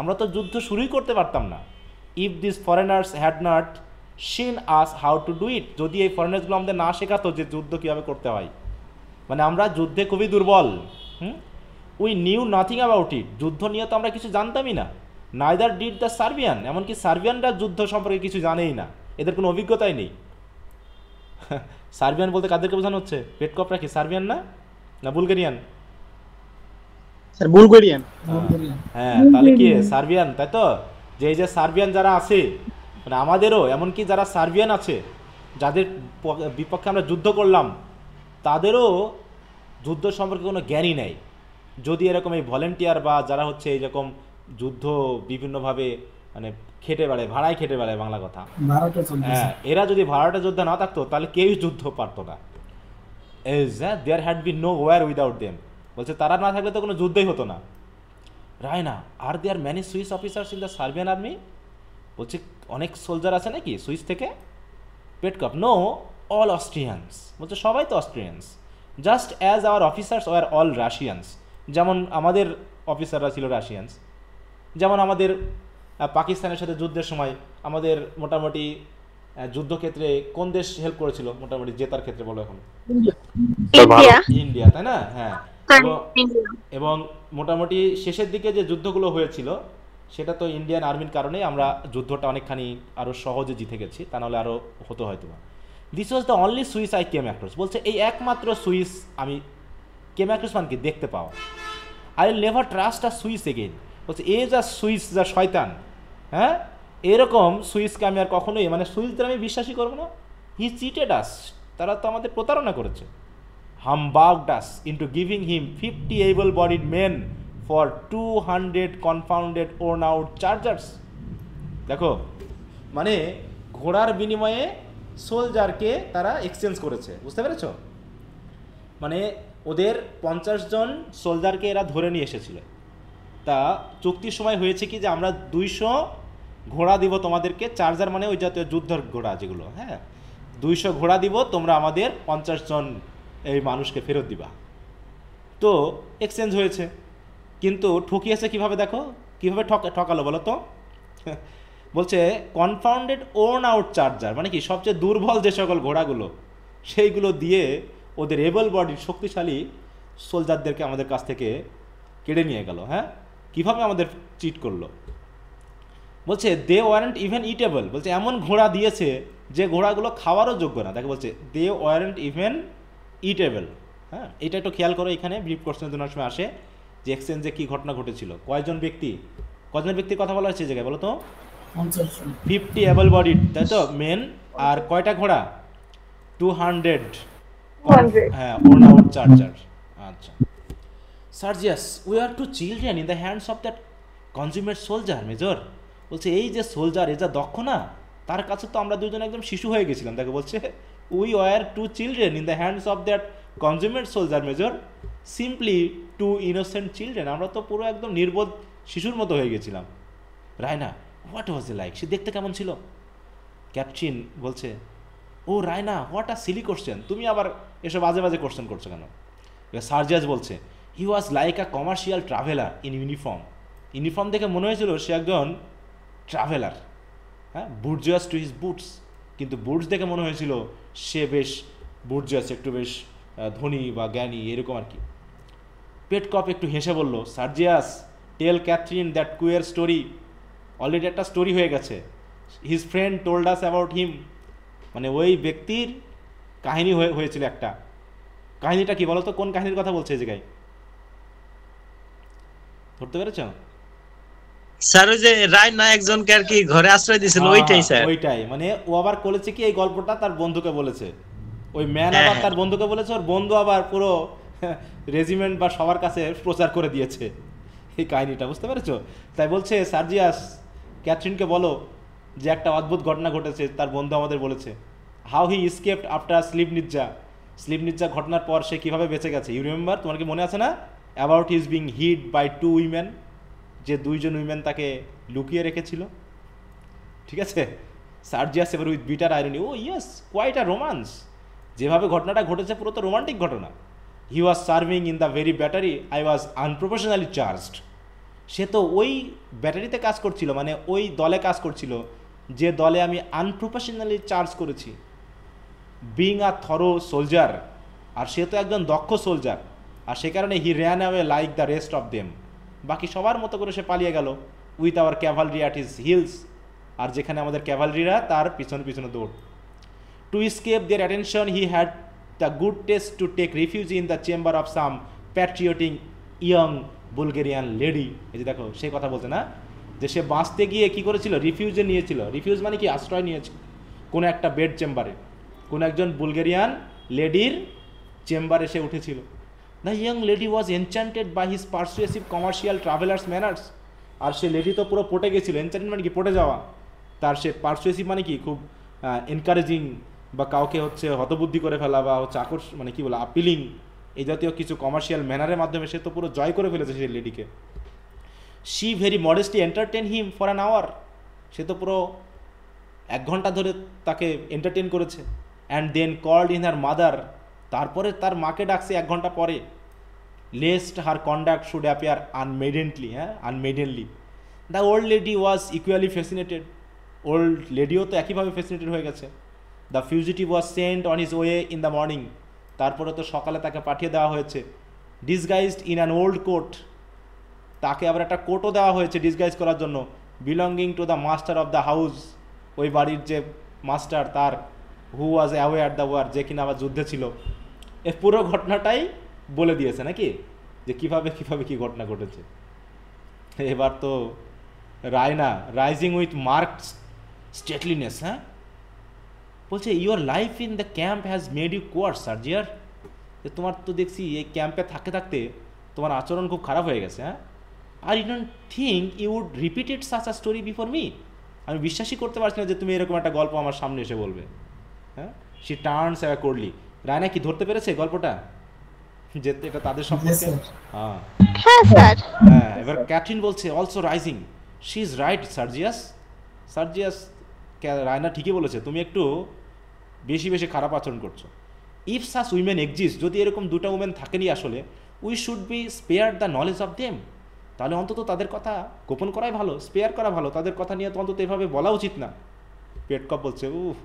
আমরা তো যুদ্ধ শুরুই করতে পারতাম না। If this foreigners had not shown us how to do it যদি এই ফরেনার্সগুলো আমাদের না শেখাতো যে যুদ্ধ কীভাবে করতে হয়। মানে আমরা যুদ্ধে খুবই দুর্বল। হুম? We knew nothing about it যুদ্ধ নিয়ে তো আমরা কিছু জানতামই না। নাইদার ডিড দ্য সার্বিয়ান এমনকি সার্বিয়ানরা যুদ্ধ সম্পর্কে কিছু জানেই না। এদের কোনো অভিজ্ঞতাই নেই। সার্বিয়ান বলতে কাদেরকে বোঝানো হচ্ছে? পেটকপরা কি সার্বিয়ান না? না বুলগেরিয়ান স্যার বুলগেরিয়ান হ্যাঁ তাহলে কি সার্বিয়ান তাই তো? যে এই যে সার্বিয়ান যারা আছে মানে আমাদেরও এমনকি যারা সার্বিয়ান আছে যাদের বিপক্ষে আমরা যুদ্ধ করলাম তাদেরও যুদ্ধ সম্পর্কে কোনো জ্ঞানই নেই। যদি এরকম এই ভলেন্টিয়ার বা যারা হচ্ছে এইরকম যুদ্ধ বিভিন্নভাবে মানে খেটে বেড়ায় ভাড়ায় খেটে বেড়ায় বাংলা কথা। হ্যাঁ এরা যদি ভাড়াটা যোদ্ধা না থাকতো তাহলে কেউই যুদ্ধ পারতো না। হ্যাঁ there had be no war without them বলছে তারা না থাকলে তো কোনো যুদ্ধই হতো না। Raina are there many Swiss officers in the Serbian army বলছে অনেক সোলজার আছে নাকি সুইস থেকে? পেটকপ নো অল অস্ট্রিয়ানস বলছে সবাই তো Austrians just as our officers were all Russians যেমন আমাদের অফিসাররা ছিল রাশিয়ানস যেমন আমাদের পাকিস্তানের সাথে যুদ্ধের সময় আমাদের মোটামুটি যুদ্ধক্ষেত্রে কোন দেশ হেল্প করেছিল? মোটামুটি জেতার ক্ষেত্রে বলো এখন। ইন্ডিয়া। ইন্ডিয়া। তাই না? হ্যাঁ। এবং- এবং মোটামুটি শেষের দিকে যে যুদ্ধগুলো হয়েছিল সেটা তো ইন্ডিয়ান আর্মির কারণেই আমরা যুদ্ধটা অনেকখানি আরও সহজে জিতে গেছি, তা নাহলে আরও হতো হয়তো this was the only Swiss I came across বলছে, এই একমাত্র সুইস আমি কেম অ্যাক্রস মানে কি দেখতে পাওয়া। I will never trust a Swiss again বলছে, এ যা সুইস যা শয়তান হ্যাঁ? এরকম সুইসকে আমি আর কখনোই মানে সুইসদের আমি বিশ্বাসই করব না। হি চিটেড আস তারা তো আমাদের প্রতারণা করেছে। Thus into giving him fifty 50 able bodied men for 200 confounded worn out chargers. দেখো মানে ঘোড়ার বিনিময়ে সোলজারকে তারা এক্সচেঞ্জ করেছে, বুঝতে পেরেছ? মানে ওদের পঞ্চাশ জন সোলজারকে এরা ধরে নিয়ে এসেছিল। তা চুক্তির সময় হয়েছে কি যে আমরা দুইশো ঘোড়া দিব তোমাদেরকে চার্জার মানে ওই জাতীয় যুদ্ধর ঘোড়া যেগুলো হ্যাঁ? দুইশো ঘোড়া দিব, তোমরা আমাদের পঞ্চাশ জন এই মানুষকে ফেরত দিবা। তো এক্সচেঞ্জ হয়েছে। কিন্তু ঠকিয়েছে কীভাবে দেখো? কীভাবে ঠক, ঠকালো বলো তো? বলছে কনফাউন্ডেড ওর্ন আউট চার্জার মানে কি? সবচেয়ে দুর্বল যে সকল ঘোড়াগুলো, সেইগুলো দিয়ে ওদের এবল বডির শক্তিশালী সোলজারদেরকে আমাদের কাছ থেকে কেড়ে নিয়ে গেল হ্যাঁ? কীভাবে আমাদের চিট করল? বলছে দে ওয়ারেন্ট ইভেন ইটেবল বলছে, এমন ঘোড়া দিয়েছে যে ঘোড়াগুলো খাওয়ারও যোগ্য না। তাকে বলছে দে ওয়ারেন্ট ইভেন ইটেবল হ্যাঁ? এটা একটু খেয়াল করো এখানে ব্রিফ কোশ্চেনের জন্য সময় আসে। যে এক্সচেঞ্জে কী ঘটনা ঘটেছিল। কয়জন ব্যক্তি? কয়জন ব্যক্তির কথা বলা হচ্ছে জায়গায় বলো তো? ফিফটি অ্যাবল বডিড তাই তো? মেন আর কয়টা ঘোড়া? টু হান্ড্রেড হ্যাঁ আউট চার্জার আচ্ছা। Sergius we are two children in the hands of that consummate soldier major বলছে এই যে সোলজার এ যা দক্ষ না তার কাছে তো আমরা দুজন একদম শিশু হয়ে গেছিলাম। তাকে বলছে we were two children in the hands of that consummate soldier major simply two innocent children, আমরা তো পুরো একদম নির্বোধ শিশুর মতো হয়ে গেছিলাম। Raina what was he like সে দেখতে কেমন ছিল? ক্যাপচিন বলছে, ও Raina what are silly question তুমি আবার এসব বাজে বাজে কোশ্চেন করছ কেন? সার্জাস বলছে he was like a commercial traveller in uniform uniform দেখে মনে হয়েছিল সে একজন ট্রাভেলার হ্যাঁ বুটজয়াস টু হিজ বুটস কিন্তু বুটস দেখে মনে হয়েছিল সে বেশ বুটজয়াস একটু বেশ ধনী বা জ্ঞানী, এরকম আর কি। পেটকপ একটু হেসে বলল Sergius tell Catherine that queer story already একটা স্টোরি হয়ে গেছে। His friend told us about him মানে ওই ব্যক্তির কাহিনী হয়ে হয়েছিল একটা। কাহিনীটা কি বলো তো কোন কাহিনীর কথা বলছে এই জায়গায়? ধরতে পেরেছ? স্যার ওই যে রায় না একজনকে আর কি ঘরে আশ্রয় দিয়েছিল ওইটাই স্যার। হ্যাঁ, ওইটাই। মানে ও আবার বলেছে কি এই গল্পটা তার বন্ধুকে বলেছে? ওই ম্যান হ্যাঁ, আবার হ্যাঁ। তার বন্ধুকে বলেছে ওর বন্ধু আবার পুরো রেজিমেন্ট বা সবার কাছে প্রচার করে দিয়েছে। এই কাহিনিটা, বুঝতে পেরেছ? তাই বলছে, সার্জিয়াস, ক্যাথরিনকে বলো যে একটা অদ্ভুত ঘটনা ঘটেছে, তার বন্ধু আমাদের বলেছে। How he escaped after Slivnitza Slivnitza ঘটনার পর সে কীভাবে বেঁচে গেছে? ইউ রিমেম্বার তোমার কি মনে আছে না? About his being hid by two women যে দুইজন উইমেন তাকে লুকিয়ে রেখেছিল। ঠিক আছে? সার্জিয়াস এবার with bitter irony oh yes quite a romance যেভাবে ঘটনাটা ঘটেছে, পুরো তো রোমান্টিক ঘটনা। He was serving in the very battery I was unprofessionally charged সে তো ওই ব্যাটারিতে কাজ করছিল মানে ওই দলে কাজ করছিল, যে দলে আমি আনপ্রফেশনালি চার্জ করেছি। বিং আ থরো সোলজার আর সে তো একজন দক্ষ সোলজার আর সে কারণে he ran away like the rest of them বাকি সবার মতো করে সে পালিয়ে গেল with our cavalry at his heels আর যেখানে আমাদের ক্যাভালরিরা তার পিছনে পিছনে দৌড়। To escape their attention he had the good taste to take refuge in the chamber of some patriotic young Bulgarian lady এই যে দেখো সেই কথা বলছে না? যে সে বাঁচতে গিয়ে কি করেছিল? রিফিউজে নিয়েছিল। রিফিউজ মানে কি? আশ্রয় নিয়েছিল কোনো একটা বেড চেম্বারে কোনো একজন বুলগেরিয়ান লেডির চেম্বারে সে উঠেছিল। The young lady was enchanted by his persuasive commercial travellers manners আর সে লেডি তো পুরো পটে গেছিল। এনচান্টেড মানে কি? পটে যাওয়া। তার সে পার্সুয়েসিভ মানে কি? খুব এনকারেজিং বা কাউকে হচ্ছে হতবুদ্ধি করে ফেলা বা হচ্ছে আকর্ষ মানে কি বলে আপিলিং এই জাতীয় কিছু কমার্শিয়াল ম্যানারের মাধ্যমে সে তো পুরো জয় করে ফেলেছে সেই লেডিকে she very modestly entertain him for an hour সে তো পুরো এক ঘণ্টা ধরে তাকে এন্টারটেন করেছে। And then called in her mother তারপরে তার মাকে ডাকছে এক ঘণ্টা পরে। Lest her conduct should appear unmaidenly হ্যাঁ unmaidenly the old lady was equally fascinated old লেডিও তো একইভাবে ফ্যাসিনেটেড হয়ে গেছে। The fugitive was sent on his way in the morning তারপরে তো সকালে তাকে পাঠিয়ে দেওয়া হয়েছে। Disguised in an old coat তাকে আবার একটা কোটও দেওয়া হয়েছে ডিসগাইজ করার জন্য। Belonging to the master of the house ওই বাড়ির যে মাস্টার তার who was away the war যে কিনা আবার যুদ্ধে ছিল। এ পুরো ঘটনাটাই বলে দিয়েছে নাকি? যে কীভাবে কীভাবে কি ঘটনা ঘটেছে। এবার তো Raina rising with marked stateliness হ্যাঁ? বলছে your life in the camp has made you coarse Sergius যে তোমার তো দেখছি এই ক্যাম্পে থাকতে থাকতে তোমার আচরণ খুব খারাপ হয়ে গেছে হ্যাঁ? আর you don't think you would repeated such a story before me আমি বিশ্বাসই করতে পারছি না যে তুমি এরকম একটা গল্প আমার সামনে এসে বলবে হ্যাঁ? সি টার্নস করলি রায়না কি ধরতে পেরেছে গল্পটা? যে এটা তাদের সম্পর্কে? হ্যাঁ। হ্যাঁ স্যার হ্যাঁ এবার ক্যাথরিন বলছে also rising she is right Sergius Sergius Raina ঠিকই বলেছে, তুমি একটু বেশি বেশি খারাপ আচরণ করছ। ইফ সাস উইমেন এক্সিস্ট যদি এরকম দুটা উমেন থাকেনি আসলে we should be spare the knowledge of them তাহলে অন্তত তাদের কথা গোপন করাই ভালো স্পেয়ার করা ভালো। তাদের কথা নিয়ে তো অন্তত এভাবে বলা উচিত না। পেটকপ বলছে, উফ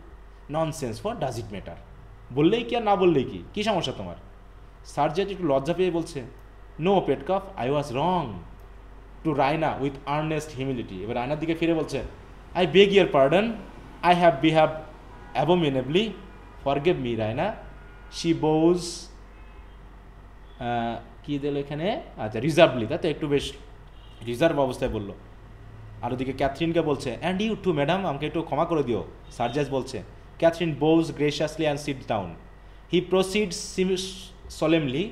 nonsense for does it matter বললেই কি আর না বললেই কি? কী সমস্যা তোমার? সার্জেট একটু লজ্জা পেয়ে বলছে no Petkoff I was wrong to Raina with earnest humility এবার রায়নার দিকে ফিরে বলছে I beg your pardon I have behave abominably forgive me Raina she bows কী দিল এখানে? আচ্ছা রিজার্ভলি তাই তো একটু বেশ রিজার্ভ অবস্থায় বলল। আর ওদিকে ক্যাথরিনকে বলছে অ্যান্ড ইউ টু ম্যাডাম আমাকে একটু ক্ষমা করে দিও। সার্জাস বলছে, Catherine bows graciously and sit down he proceeds solemnly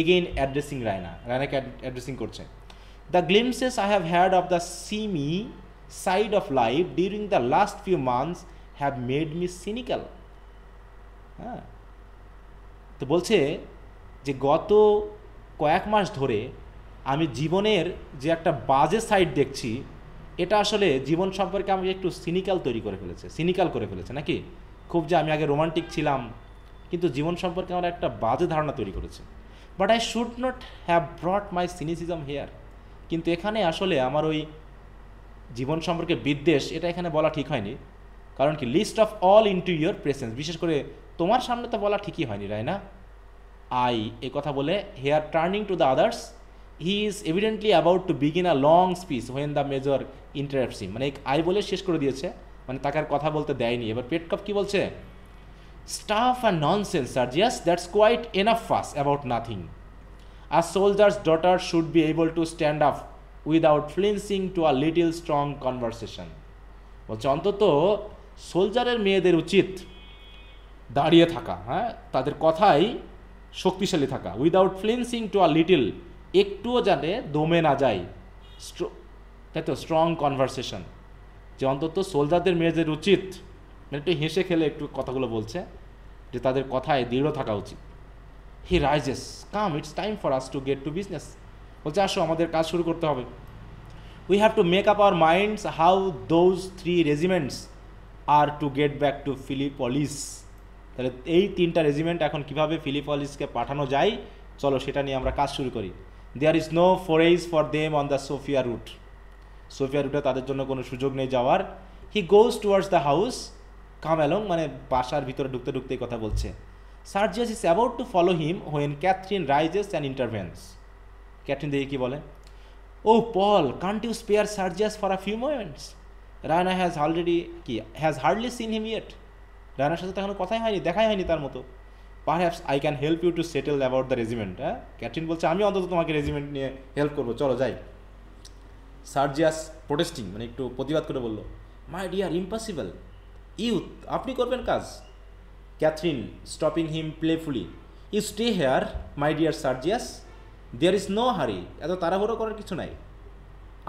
again addressing Raina রায়নাকে addressing করছে the glimpses I have had of the seamy side of life during the last few months have made me cynical হ্যাঁ। তো বলছে যে গত কয়েক মাস ধরে আমি জীবনের যে একটা বাজে সাইড দেখছি, এটা আসলে জীবন সম্পর্কে আমাকে একটু সিনিক্যাল তৈরি করে ফেলেছে সিনিক্যাল করে ফেলেছে, নাকি? খুব যে আমি আগে রোমান্টিক ছিলাম, কিন্তু জীবন সম্পর্কে আমার একটা বাজে ধারণা তৈরি করেছে। But I should not have brought my cynicism here কিন্তু এখানে আসলে আমার ওই জীবন সম্পর্কে বিদ্বেষ, এটা এখানে বলা ঠিক হয়নি। কারণ কি? Least of all into your presence বিশেষ করে তোমার সামনে তো বলা ঠিকই হয়নি রাই না? আই এ কথা বলে here turning to the others he is evidently about to begin a long speech when the major interrupts মানে আই বলে শেষ করে দিয়েছে মানে তাকে আর কথা বলতে দেয়নি। এবার পেটকপ কী বলছে? Stuff and nonsense Sergius that's quite enough fuss about nothing a soldier's daughter should be able to stand up without flinching to a little strong conversation বলছে, অন্তত সোলজারের মেয়েদের উচিত দাঁড়িয়ে থাকা হ্যাঁ? তাদের কথাই শক্তিশালী থাকা without flinching to a little একটুও যাতে দমে না যায়। স্ট্র- তাই তো স্ট্রং কনভারসেশন যে অন্তত সোলজারদের মেয়েদের উচিত মানে একটু হেসে খেলে একটু কথাগুলো বলছে, যে তাদের কথায় দৃঢ় থাকা উচিত। He rises, come it's time for us to get to business বলছে, আসো, আমাদের কাজ শুরু করতে হবে। We have to make up our minds how those three regiments are to get back to Philippopolis তাহলে এই তিনটা রেজিমেন্ট এখন কীভাবে ফিলিপলিসকে পাঠানো যায়, চলো সেটা নিয়ে আমরা কাজ শুরু করি। There is no forage for them on the Sofia route Sofia রুটে তাদের জন্য কোনো সুযোগ নেই যাওয়ার। He goes towards the house come along মানে বাসার ভিতরে ঢুকতে ঢুকতেই কথা বলছে। Sergius is about to follow him when Catherine rises and intervenes Catherine দেখি বলে? ও Paul can't you spare Sergius for a few moments Raina has already কি has hardly seen him yet রায়নার সাথে তো এখনও কথাই হয়নি, দেখাই হয়নি তার মতো। Perhaps I can help you to settle about the regiment হ্যাঁ? ক্যাটরিন বলছে, আমি অন্তত তোমাকে রেজিমেন্ট নিয়ে হেল্প করব। চলো, যাই। সার্জিয়াস প্রোটেস্টিং মানে একটু প্রতিবাদ করে বলল মাই ডিয়ার ইম্পসিবল ইউথ, আপনি করবেন কাজ? Catherine stopping him playfully you stay here my dear Sergius there is no hurry এত তাড়াহুড়ো করার কিছু নাই।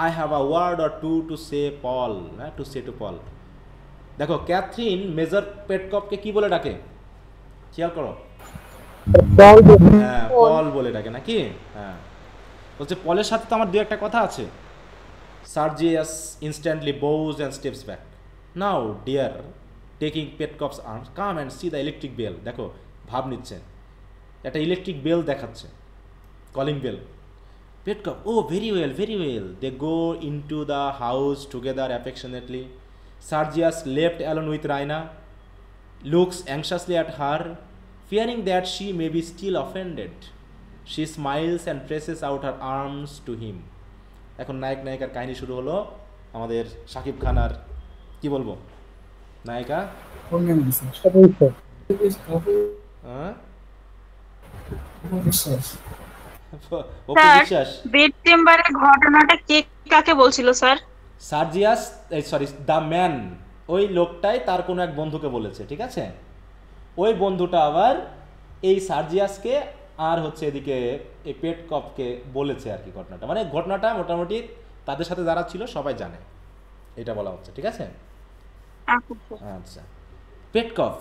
I have a word or two to say Paul হ্যাঁ টু সে টু পল দেখো ক্যাথরিন মেজর পেটকপকে কি বলে ডাকে? খেয়াল করো। হ্যাঁ পল বলে ডাকে নাকি? হ্যাঁ। বলছে পলের সাথে তো আমার দু একটা কথা আছে। Sergius instantly bows and steps back now dear taking Petkoff's arms come and see the electric bell দেখো ভাব নিচ্ছে। একটা ইলেকট্রিক বেল দেখাচ্ছে। Calling bell Petkoff oh very well very well they go in to the house together affectionately Sergius left alone with Raina looks anxiously at her, fearing that she may be still offended. She smiles and presses out her arms to him. এখন নায়ক নায়িকার কাহিনী শুরু হলো আমাদের সাকিব খানার কি বলব? নায়িকা? হ্যাঁ? স্যার বেড চেম্বারের ঘটনাটা কে কাকে বলছিল sir? Sergius sorry the man. ওই লোকটাই তার কোনো এক বন্ধুকে বলেছে ঠিক আছে? ওই বন্ধুটা আবার এই সার্জিয়াসকে আর হচ্ছে এদিকে এই পেট কপকে বলেছে আর কি ঘটনাটা। মানে ঘটনাটা মোটামুটি তাদের সাথে যারা ছিল সবাই জানে। এটা বলা হচ্ছে ঠিক আছে? আচ্ছা পেট কফ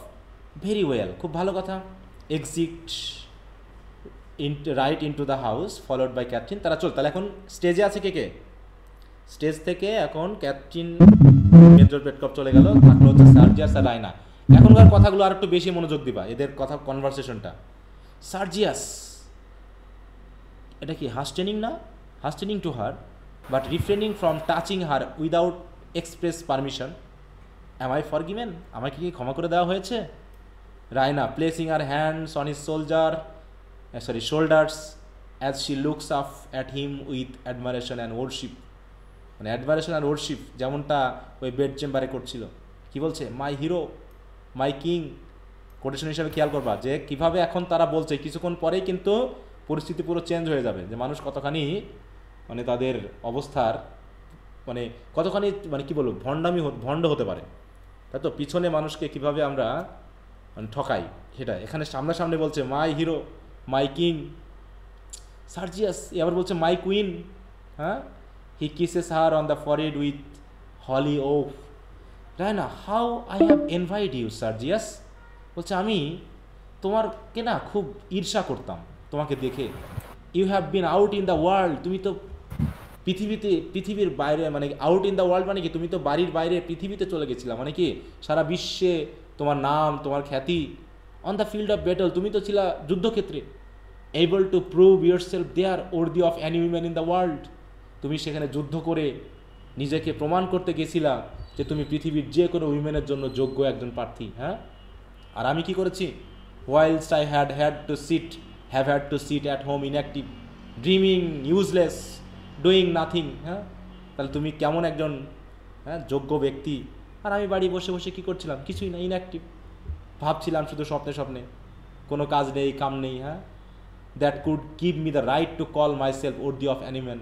ভেরি ওয়েল খুব ভালো কথা। Exit in right into the house followed by Catherine তারা চল, তাহলে এখন স্টেজে আছে কে কে? স্টেজ থেকে এখন ক্যাথরিন মেজর পেটকপ চলে গেল, থাকল হচ্ছে সার্জিয়াস আর রায়না এখনকার কথাগুলো আর একটু বেশি মনোযোগ দিবা, এদের কথা কনভারসেশনটা সার্জিয়াস এটা কি হাস্টেনিং না? Hastening to her but refraining from touching her without express permission am I forgiven আমাকে কি ক্ষমা করে দেওয়া হয়েছে? Raina placing her hands on his soldier sorry shoulders as she looks up at him with admiration and worship মানে admiration আর worship যেমনটা ওই bed চেম্বারে করছিল। কি বলছে? My hero my king quotation হিসাবে খেয়াল করবা যে, কীভাবে এখন তারা বলছে, কিছুক্ষণ পরেই কিন্তু পরিস্থিতি পুরো চেঞ্জ হয়ে যাবে। যে মানুষ কতখানি মানে তাদের অবস্থার মানে কতখানি মানে কি বলব, ভণ্ডামি ভণ্ড হতে পারে। তাই তো? পিছনে মানুষকে কীভাবে আমরা মানে ঠকাই সেটা এখানে সামনাসামনি বলছে মাই হিরো মাই কিং সার্জিয়াস এবার বলছে মাই কুইন হ্যাঁ? He kisses her on the forehead with holy of Raina how I have invite you Sergius বলছে, আমি তোমারকে না খুব ঈর্ষা করতাম তোমাকে দেখে। You have been out in the world তুমি তো পৃথিবীতে, পৃথিবীর বাইরে মানে আউট ইন দ্য ওয়ার্ল্ড মানে কি, তুমি তো বাড়ির বাইরে পৃথিবীতে চলে গেছিলা মানে কি? সারা বিশ্বে তোমার নাম, তোমার খ্যাতি on the field of battle তুমি তো ছিলা যুদ্ধক্ষেত্রে able to prove yourself there worthy of any woman in the world তুমি সেখানে যুদ্ধ করে নিজেকে প্রমাণ করতে গেছিলা যে তুমি পৃথিবীর যে কোনো উইমেনের জন্য যোগ্য একজন প্রার্থী হ্যাঁ? আর আমি কি করেছি? Whiles I had had to sit have had to sit at home inactive dreaming useless doing nothing হ্যাঁ? তাহলে তুমি কেমন একজন হ্যাঁ যোগ্য ব্যক্তি? আর আমি বাড়ি বসে বসে কী করছিলাম? কিছুই না ইনঅ্যাক্টিভ ভাবছিলাম শুধু স্বপ্নে স্বপ্নে। কোনো কাজ নেই, কাম নেই হ্যাঁ? That could give me the right to call myself worthy of any man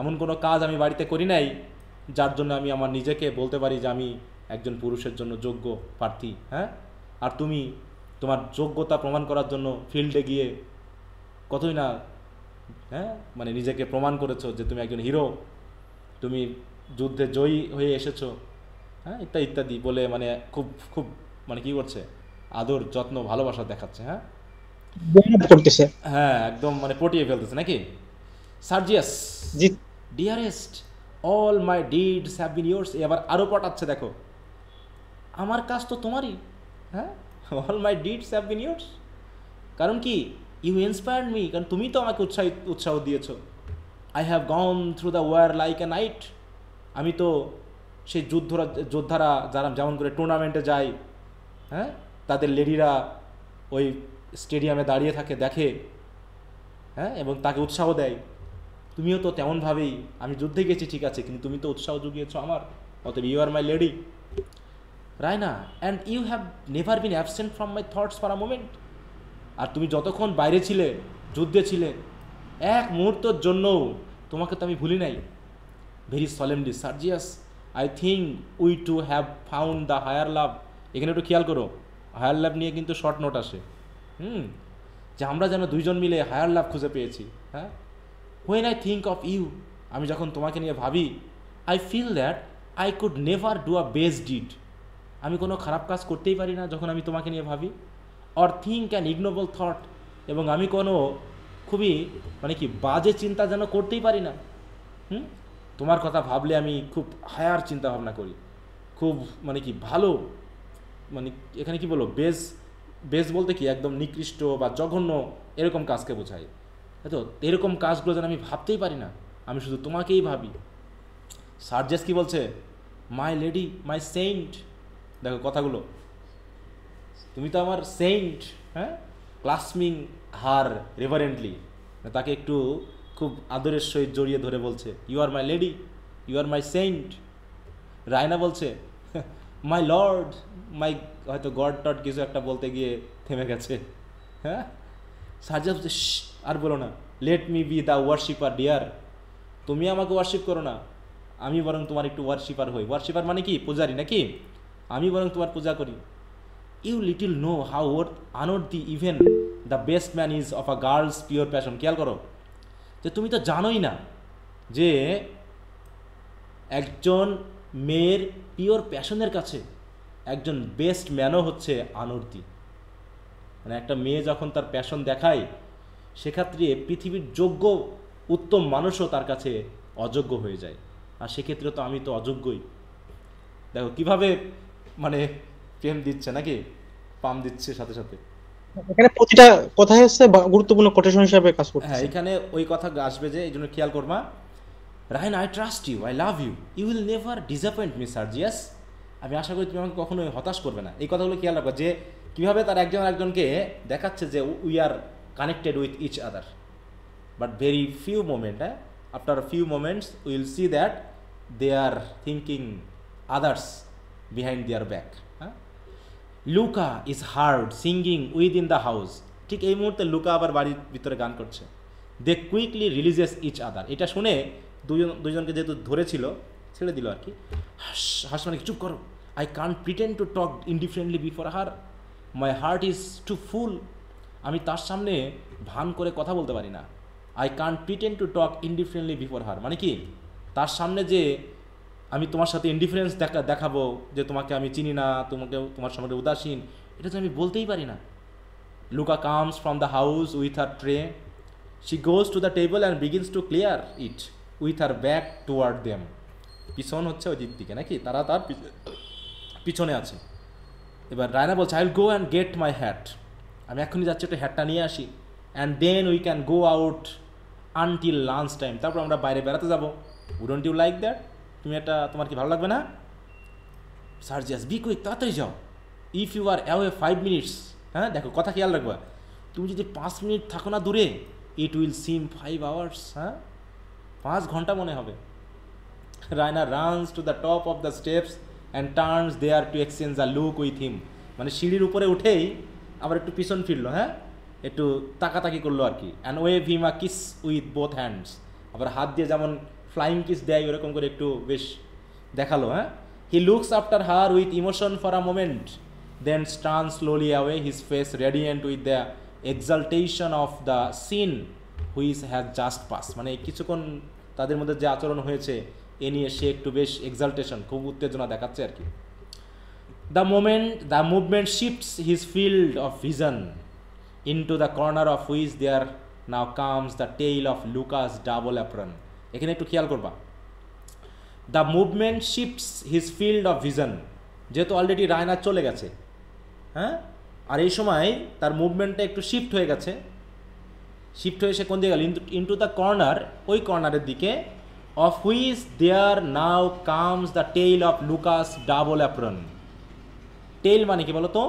এমন কোনো কাজ আমি বাড়িতে করি নাই, যার জন্য আমি আমার নিজেকে বলতে পারি যে আমি একজন পুরুষের জন্য যোগ্য প্রার্থী হ্যাঁ? আর তুমি তোমার যোগ্যতা প্রমাণ করার জন্য ফিল্ডে গিয়ে কতই না হ্যাঁ? মানে নিজেকে প্রমাণ করেছ যে তুমি একজন হিরো। তুমি যুদ্ধে জয়ী হয়ে এসেছ হ্যাঁ? ইত্যাদি ইত্যাদি বলে মানে খুব খুব মানে কি করছে? আদর যত্ন ভালোবাসা দেখাচ্ছে হ্যাঁ? করতেছে। হ্যাঁ একদম মানে পটিয়ে ফেলতেছে নাকি? Sergius G. Dearest all my deeds have been yours. এবার আরও পটাচ্ছে দেখো। আমার কাজ তো তোমারই হ্যাঁ? All my deeds have been yours. কারণ কি? ইউ ইন্সপায়ার্ড মি কারণ তুমি তো আমাকে উৎসাহিত উৎসাহ দিয়েছ। I have gone through the war like a knight. আমি তো সেই যুদ্ধরা যোদ্ধারা যারা যেমন করে টুর্নামেন্টে যায় হ্যাঁ? তাদের লেডিরা ওই স্টেডিয়ামে দাঁড়িয়ে থাকে, দেখে হ্যাঁ? এবং তাকে উৎসাহ দেয়, তুমিও তো তেমনভাবেই, আমি যুদ্ধে গেছি, ঠিক আছে, কিন্তু তুমি তো উৎসাহ জুগিয়েছো আমার, অতএব you are my lady Raina and you have never been absent from my thoughts for a moment আর তুমি যতক্ষণ বাইরে ছিলে, যুদ্ধে ছিলে, এক মুহূর্তের জন্যও তোমাকে তো আমি ভুলি নাই। Very solemnly Sergius I think we two have found the higher love এখানে একটু খেয়াল করো হায়ার লাভ নিয়ে কিন্তু শর্ট নোট আসে। হুম? যে আমরা যেন দুইজন মিলে হায়ার লাভ খুঁজে পেয়েছি হ্যাঁ? When I think of you আমি যখন তোমাকে নিয়ে ভাবি I feel that I could never do a best deed আমি কোনো খারাপ কাজ করতেই পারি না যখন আমি তোমাকে নিয়ে ভাবি। Or think an ignoble thought এবং আমি কোনো খুবই মানে কি, বাজে চিন্তা যেন করতেই পারি না। হুম? তোমার কথা ভাবলে আমি খুব হায়ার চিন্তা ভাবনা করি। খুব মানে কি, ভালো মানে এখানে কি বলব বেস বেস বলতে কি একদম নিকৃষ্ট বা জঘন্য এরকম কাজকে বোঝায়। তো? এরকম কাজগুলো যেন আমি ভাবতেই পারি না, আমি শুধু তোমাকেই ভাবি। সার্জেস কি বলছে? মাই লেডি মাই সেন্ট দেখো কথাগুলো। তুমি তো আমার সেন্ট হ্যাঁ? ক্লাসমিং হার রেভারেন্টলি। তাকে একটু খুব আদরের সহিত জড়িয়ে ধরে বলছে you are my lady you are my saint Raina বলছে মাই লর্ড মাই হয়তো গড টড কিছু একটা বলতে গিয়ে থেমে গেছে। হ্যাঁ? সার্জা আর বলো না। Let me be the worshipper dear তুমি আমাকে ওয়ার্শিপ করো না। আমি বরং তোমার একটু ওয়ার্শিপার হই। ওয়ার্শিপার মানে কি? পূজারি নাকি? আমি বরং তোমার পূজা করি। You little know how or unworthy even the best man is of a girl's pure passion খেয়াল করো। যে তুমি তো জানোই না যে একজন মেয়ের পিওর প্যাশনের কাছে একজন বেস্ট ম্যানও হচ্ছে আনর্তি মানে একটা মেয়ে যখন তার প্যাশন দেখায় সেক্ষেত্রে পৃথিবীর যোগ্য উত্তম মানুষও তার কাছে অযোগ্য হয়ে যায়। আর সেক্ষেত্রে তো আমি তো অযোগ্যই। দেখো কীভাবে মানে প্রেম দিচ্ছে নাকি? পাম দিচ্ছে সাথে সাথে। এখানে প্রতিটা কথাই হচ্ছে গুরুত্বপূর্ণ কোটেশন হিসাবে কাজ করছে হ্যাঁ এখানে ওই কথা আসবে যে এই জন্য খেয়াল করবা Raina I trust you I love you you will never disappoint me Sergius আমি আশা করি তুমি আমাকে কখনোই হতাশ করবে না। এই কথাগুলো খেয়াল রাখব যে, কীভাবে তার একজন একজনকে দেখাচ্ছে যে we are connected with each other but very few moment হ্যাঁ after few moments will see that they are thinking others behind their back huh? Louka is heard singing with within the house ঠিক এই মুহূর্তে Luka আবার বাড়ির ভিতরে গান করছে। They quickly releases each other এটা শুনে দুজন, দুজনকে যেহেতু ধরেছিল, ছেড়ে দিল আর কি। হাস হাস মানে চুপ করো। I can pretend to talk indifferently before her my heart is too full আমি তার সামনে ভান করে কথা বলতে পারি না। I can pretend to talk indifferently before her মানে কি? তার সামনে যে আমি তোমার সাথে ইনডিফারেন্স দেখা, দেখাবো, যে তোমাকে আমি চিনি না, তোমাকে, তোমার সম্পর্কে উদাসীন, এটা তো আমি বলতেই পারি না। Louka comes from the house with her tray she goes to the table and begins to clear it with her back toward them. পিছন হচ্ছে ওই দিক থেকে নাকি? তারা তার পিছ- পিছনে আছে। এবার রায়না বলছে I will go and get my hat আমি এখনই যাচ্ছি একটু হ্যাটটা নিয়ে আসি। And then we can go out until lunch time তারপর আমরা বাইরে বেড়াতে যাব। উডন্ট ইউ লাইক দ্যাট তুমি এটা তোমার কি ভালো লাগবে না? সার্জিয়াস বি কুইক তাড়াতাড়ি যাও। If you are away five minutes হ্যাঁ দেখো, কথা খেয়াল রাখবা। তুমি যদি পাঁচ মিনিট থাকো না দূরে it will seem five hours হ্যাঁ? পাঁচ ঘণ্টা মনে হবে। Raina runs to the top of the steps and turns there to exchange the look with him মানে সিঁড়ির উপরে উঠেই আবার একটু পিছন ফিরলো হ্যাঁ? একটু তাকাতাকি করল আর কি। And wave him a kiss with both hands আবার হাত দিয়ে যেমন ফ্লাইং কিস দেয়, ওরকম করে একটু বেশ দেখাল হ্যাঁ? He looks after her with emotion for a moment then stun slowly away his face radiant with the exaltation of the scene which has just pass মানে কিছুক্ষণ তাদের মধ্যে যে আচরণ হয়েছে, এ নিয়ে সে একটু বেশ এক্সাল্টেশন খুব উত্তেজনা দেখাচ্ছে আর কি। The moment the movement shifts his field of vision into the corner of which there now comes the tail of Lucas double apron এখানে একটু খেয়াল করবা। The movement shifts his field of vision যেহেতু অলরেডি রায়না চলে গেছে হ্যাঁ? আর এই সময় তার মুভমেন্টটা একটু শিফট হয়ে গেছে। শিফট হয়ে সে কোন দিকে গেল? ইন্টু দ্য কর্নার ওই কর্নারের দিকে। Of which there now comes the tail of Lucas double apron tail মানে কি বলতো?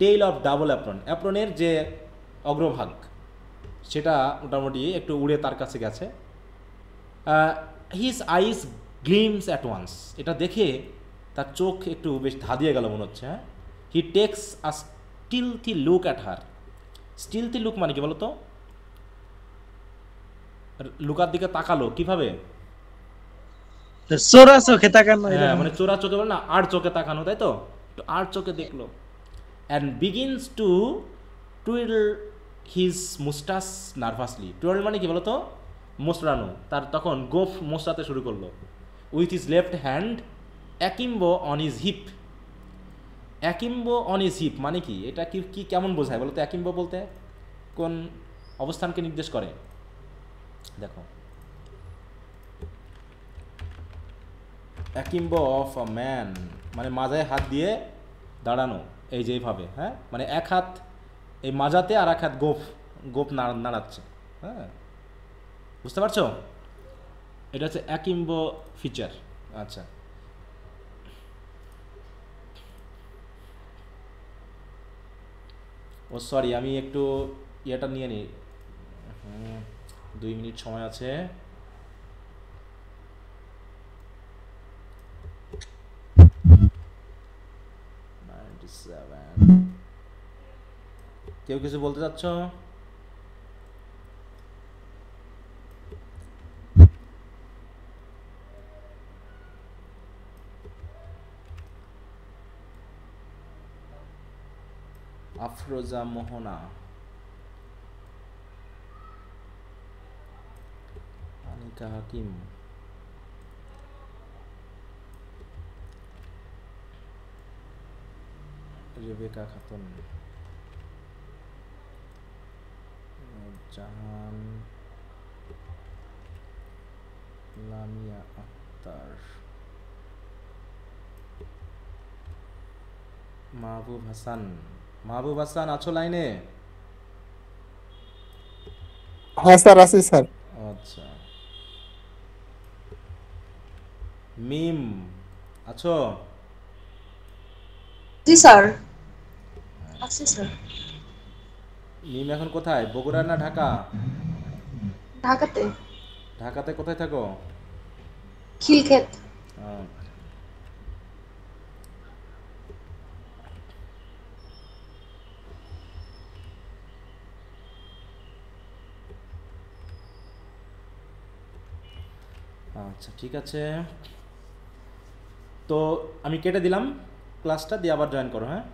টেইল অফ ডাবল অ্যাপ্রন অ্যাপ্রনের যে অগ্রভাগ, সেটা মোটামুটি একটু উড়ে তার কাছে গেছে। His eyes gleams at once এটা দেখে তার চোখ একটু বেশ ধাঁধিয়ে গেল মনে হচ্ছে হ্যাঁ? He takes a stealthy look at her stealthy look মানে কি বলতো? লুকার দিকে তাকালো কীভাবে? চোরা চোখে তাকানো হ্যাঁ মানে চোরা চোখে বলে না আর চোখে তাকানো তাই তো? আর চোখে দেখল। And begins to twirl his moustache nervously twirl মানে কি বলতো? মোসরানো তার তখন গোফ মোসরাতে শুরু করল। With his left hand akimbo on his hip akimbo on his hip মানে কি? এটা কি কি কেমন বোঝায় বলতো? অ্যাকিম্বো বলতে কোন অবস্থানকে নির্দেশ করে? দেখো। অ্যাকিম্বো অফ আ ম্যান মানে মাজায় হাত দিয়ে দাঁড়ানো, এই যে এইভাবে হ্যাঁ? মানে এক হাত এই মাজাতে আর এক হাত গোপ নাড়া- নাড়াচ্ছে হ্যাঁ? বুঝতে পারছ? এটা হচ্ছে অ্যাকিম্বো ফিচার আচ্ছা। ও সরি, আমি একটু ইয়েটা নিয়ে নিই। দুই মিনিট সময় আছে। কেউ কিছু বলতে চাচ্ছ? আফরোজা মোহনা। হাকিম রেবেকা খাতুন জাহান লামিয়া আক্তার মাহবুব হাসান মাহবুব হাসান আছো লাইনে? হ্যাঁ স্যার আছি স্যার। আচ্ছা। মিম আছো? জি স্যার। আছি স্যার। মিম এখন কোথায়? বগুড়া না ঢাকা? ঢাকাতে। ঢাকাতে কোথায় থাকো? খিলক্ষেত। আচ্ছা ঠিক আছে। তো আমি কেটে দিলাম ক্লাসটা দিয়ে আবার জয়েন করো হ্যাঁ?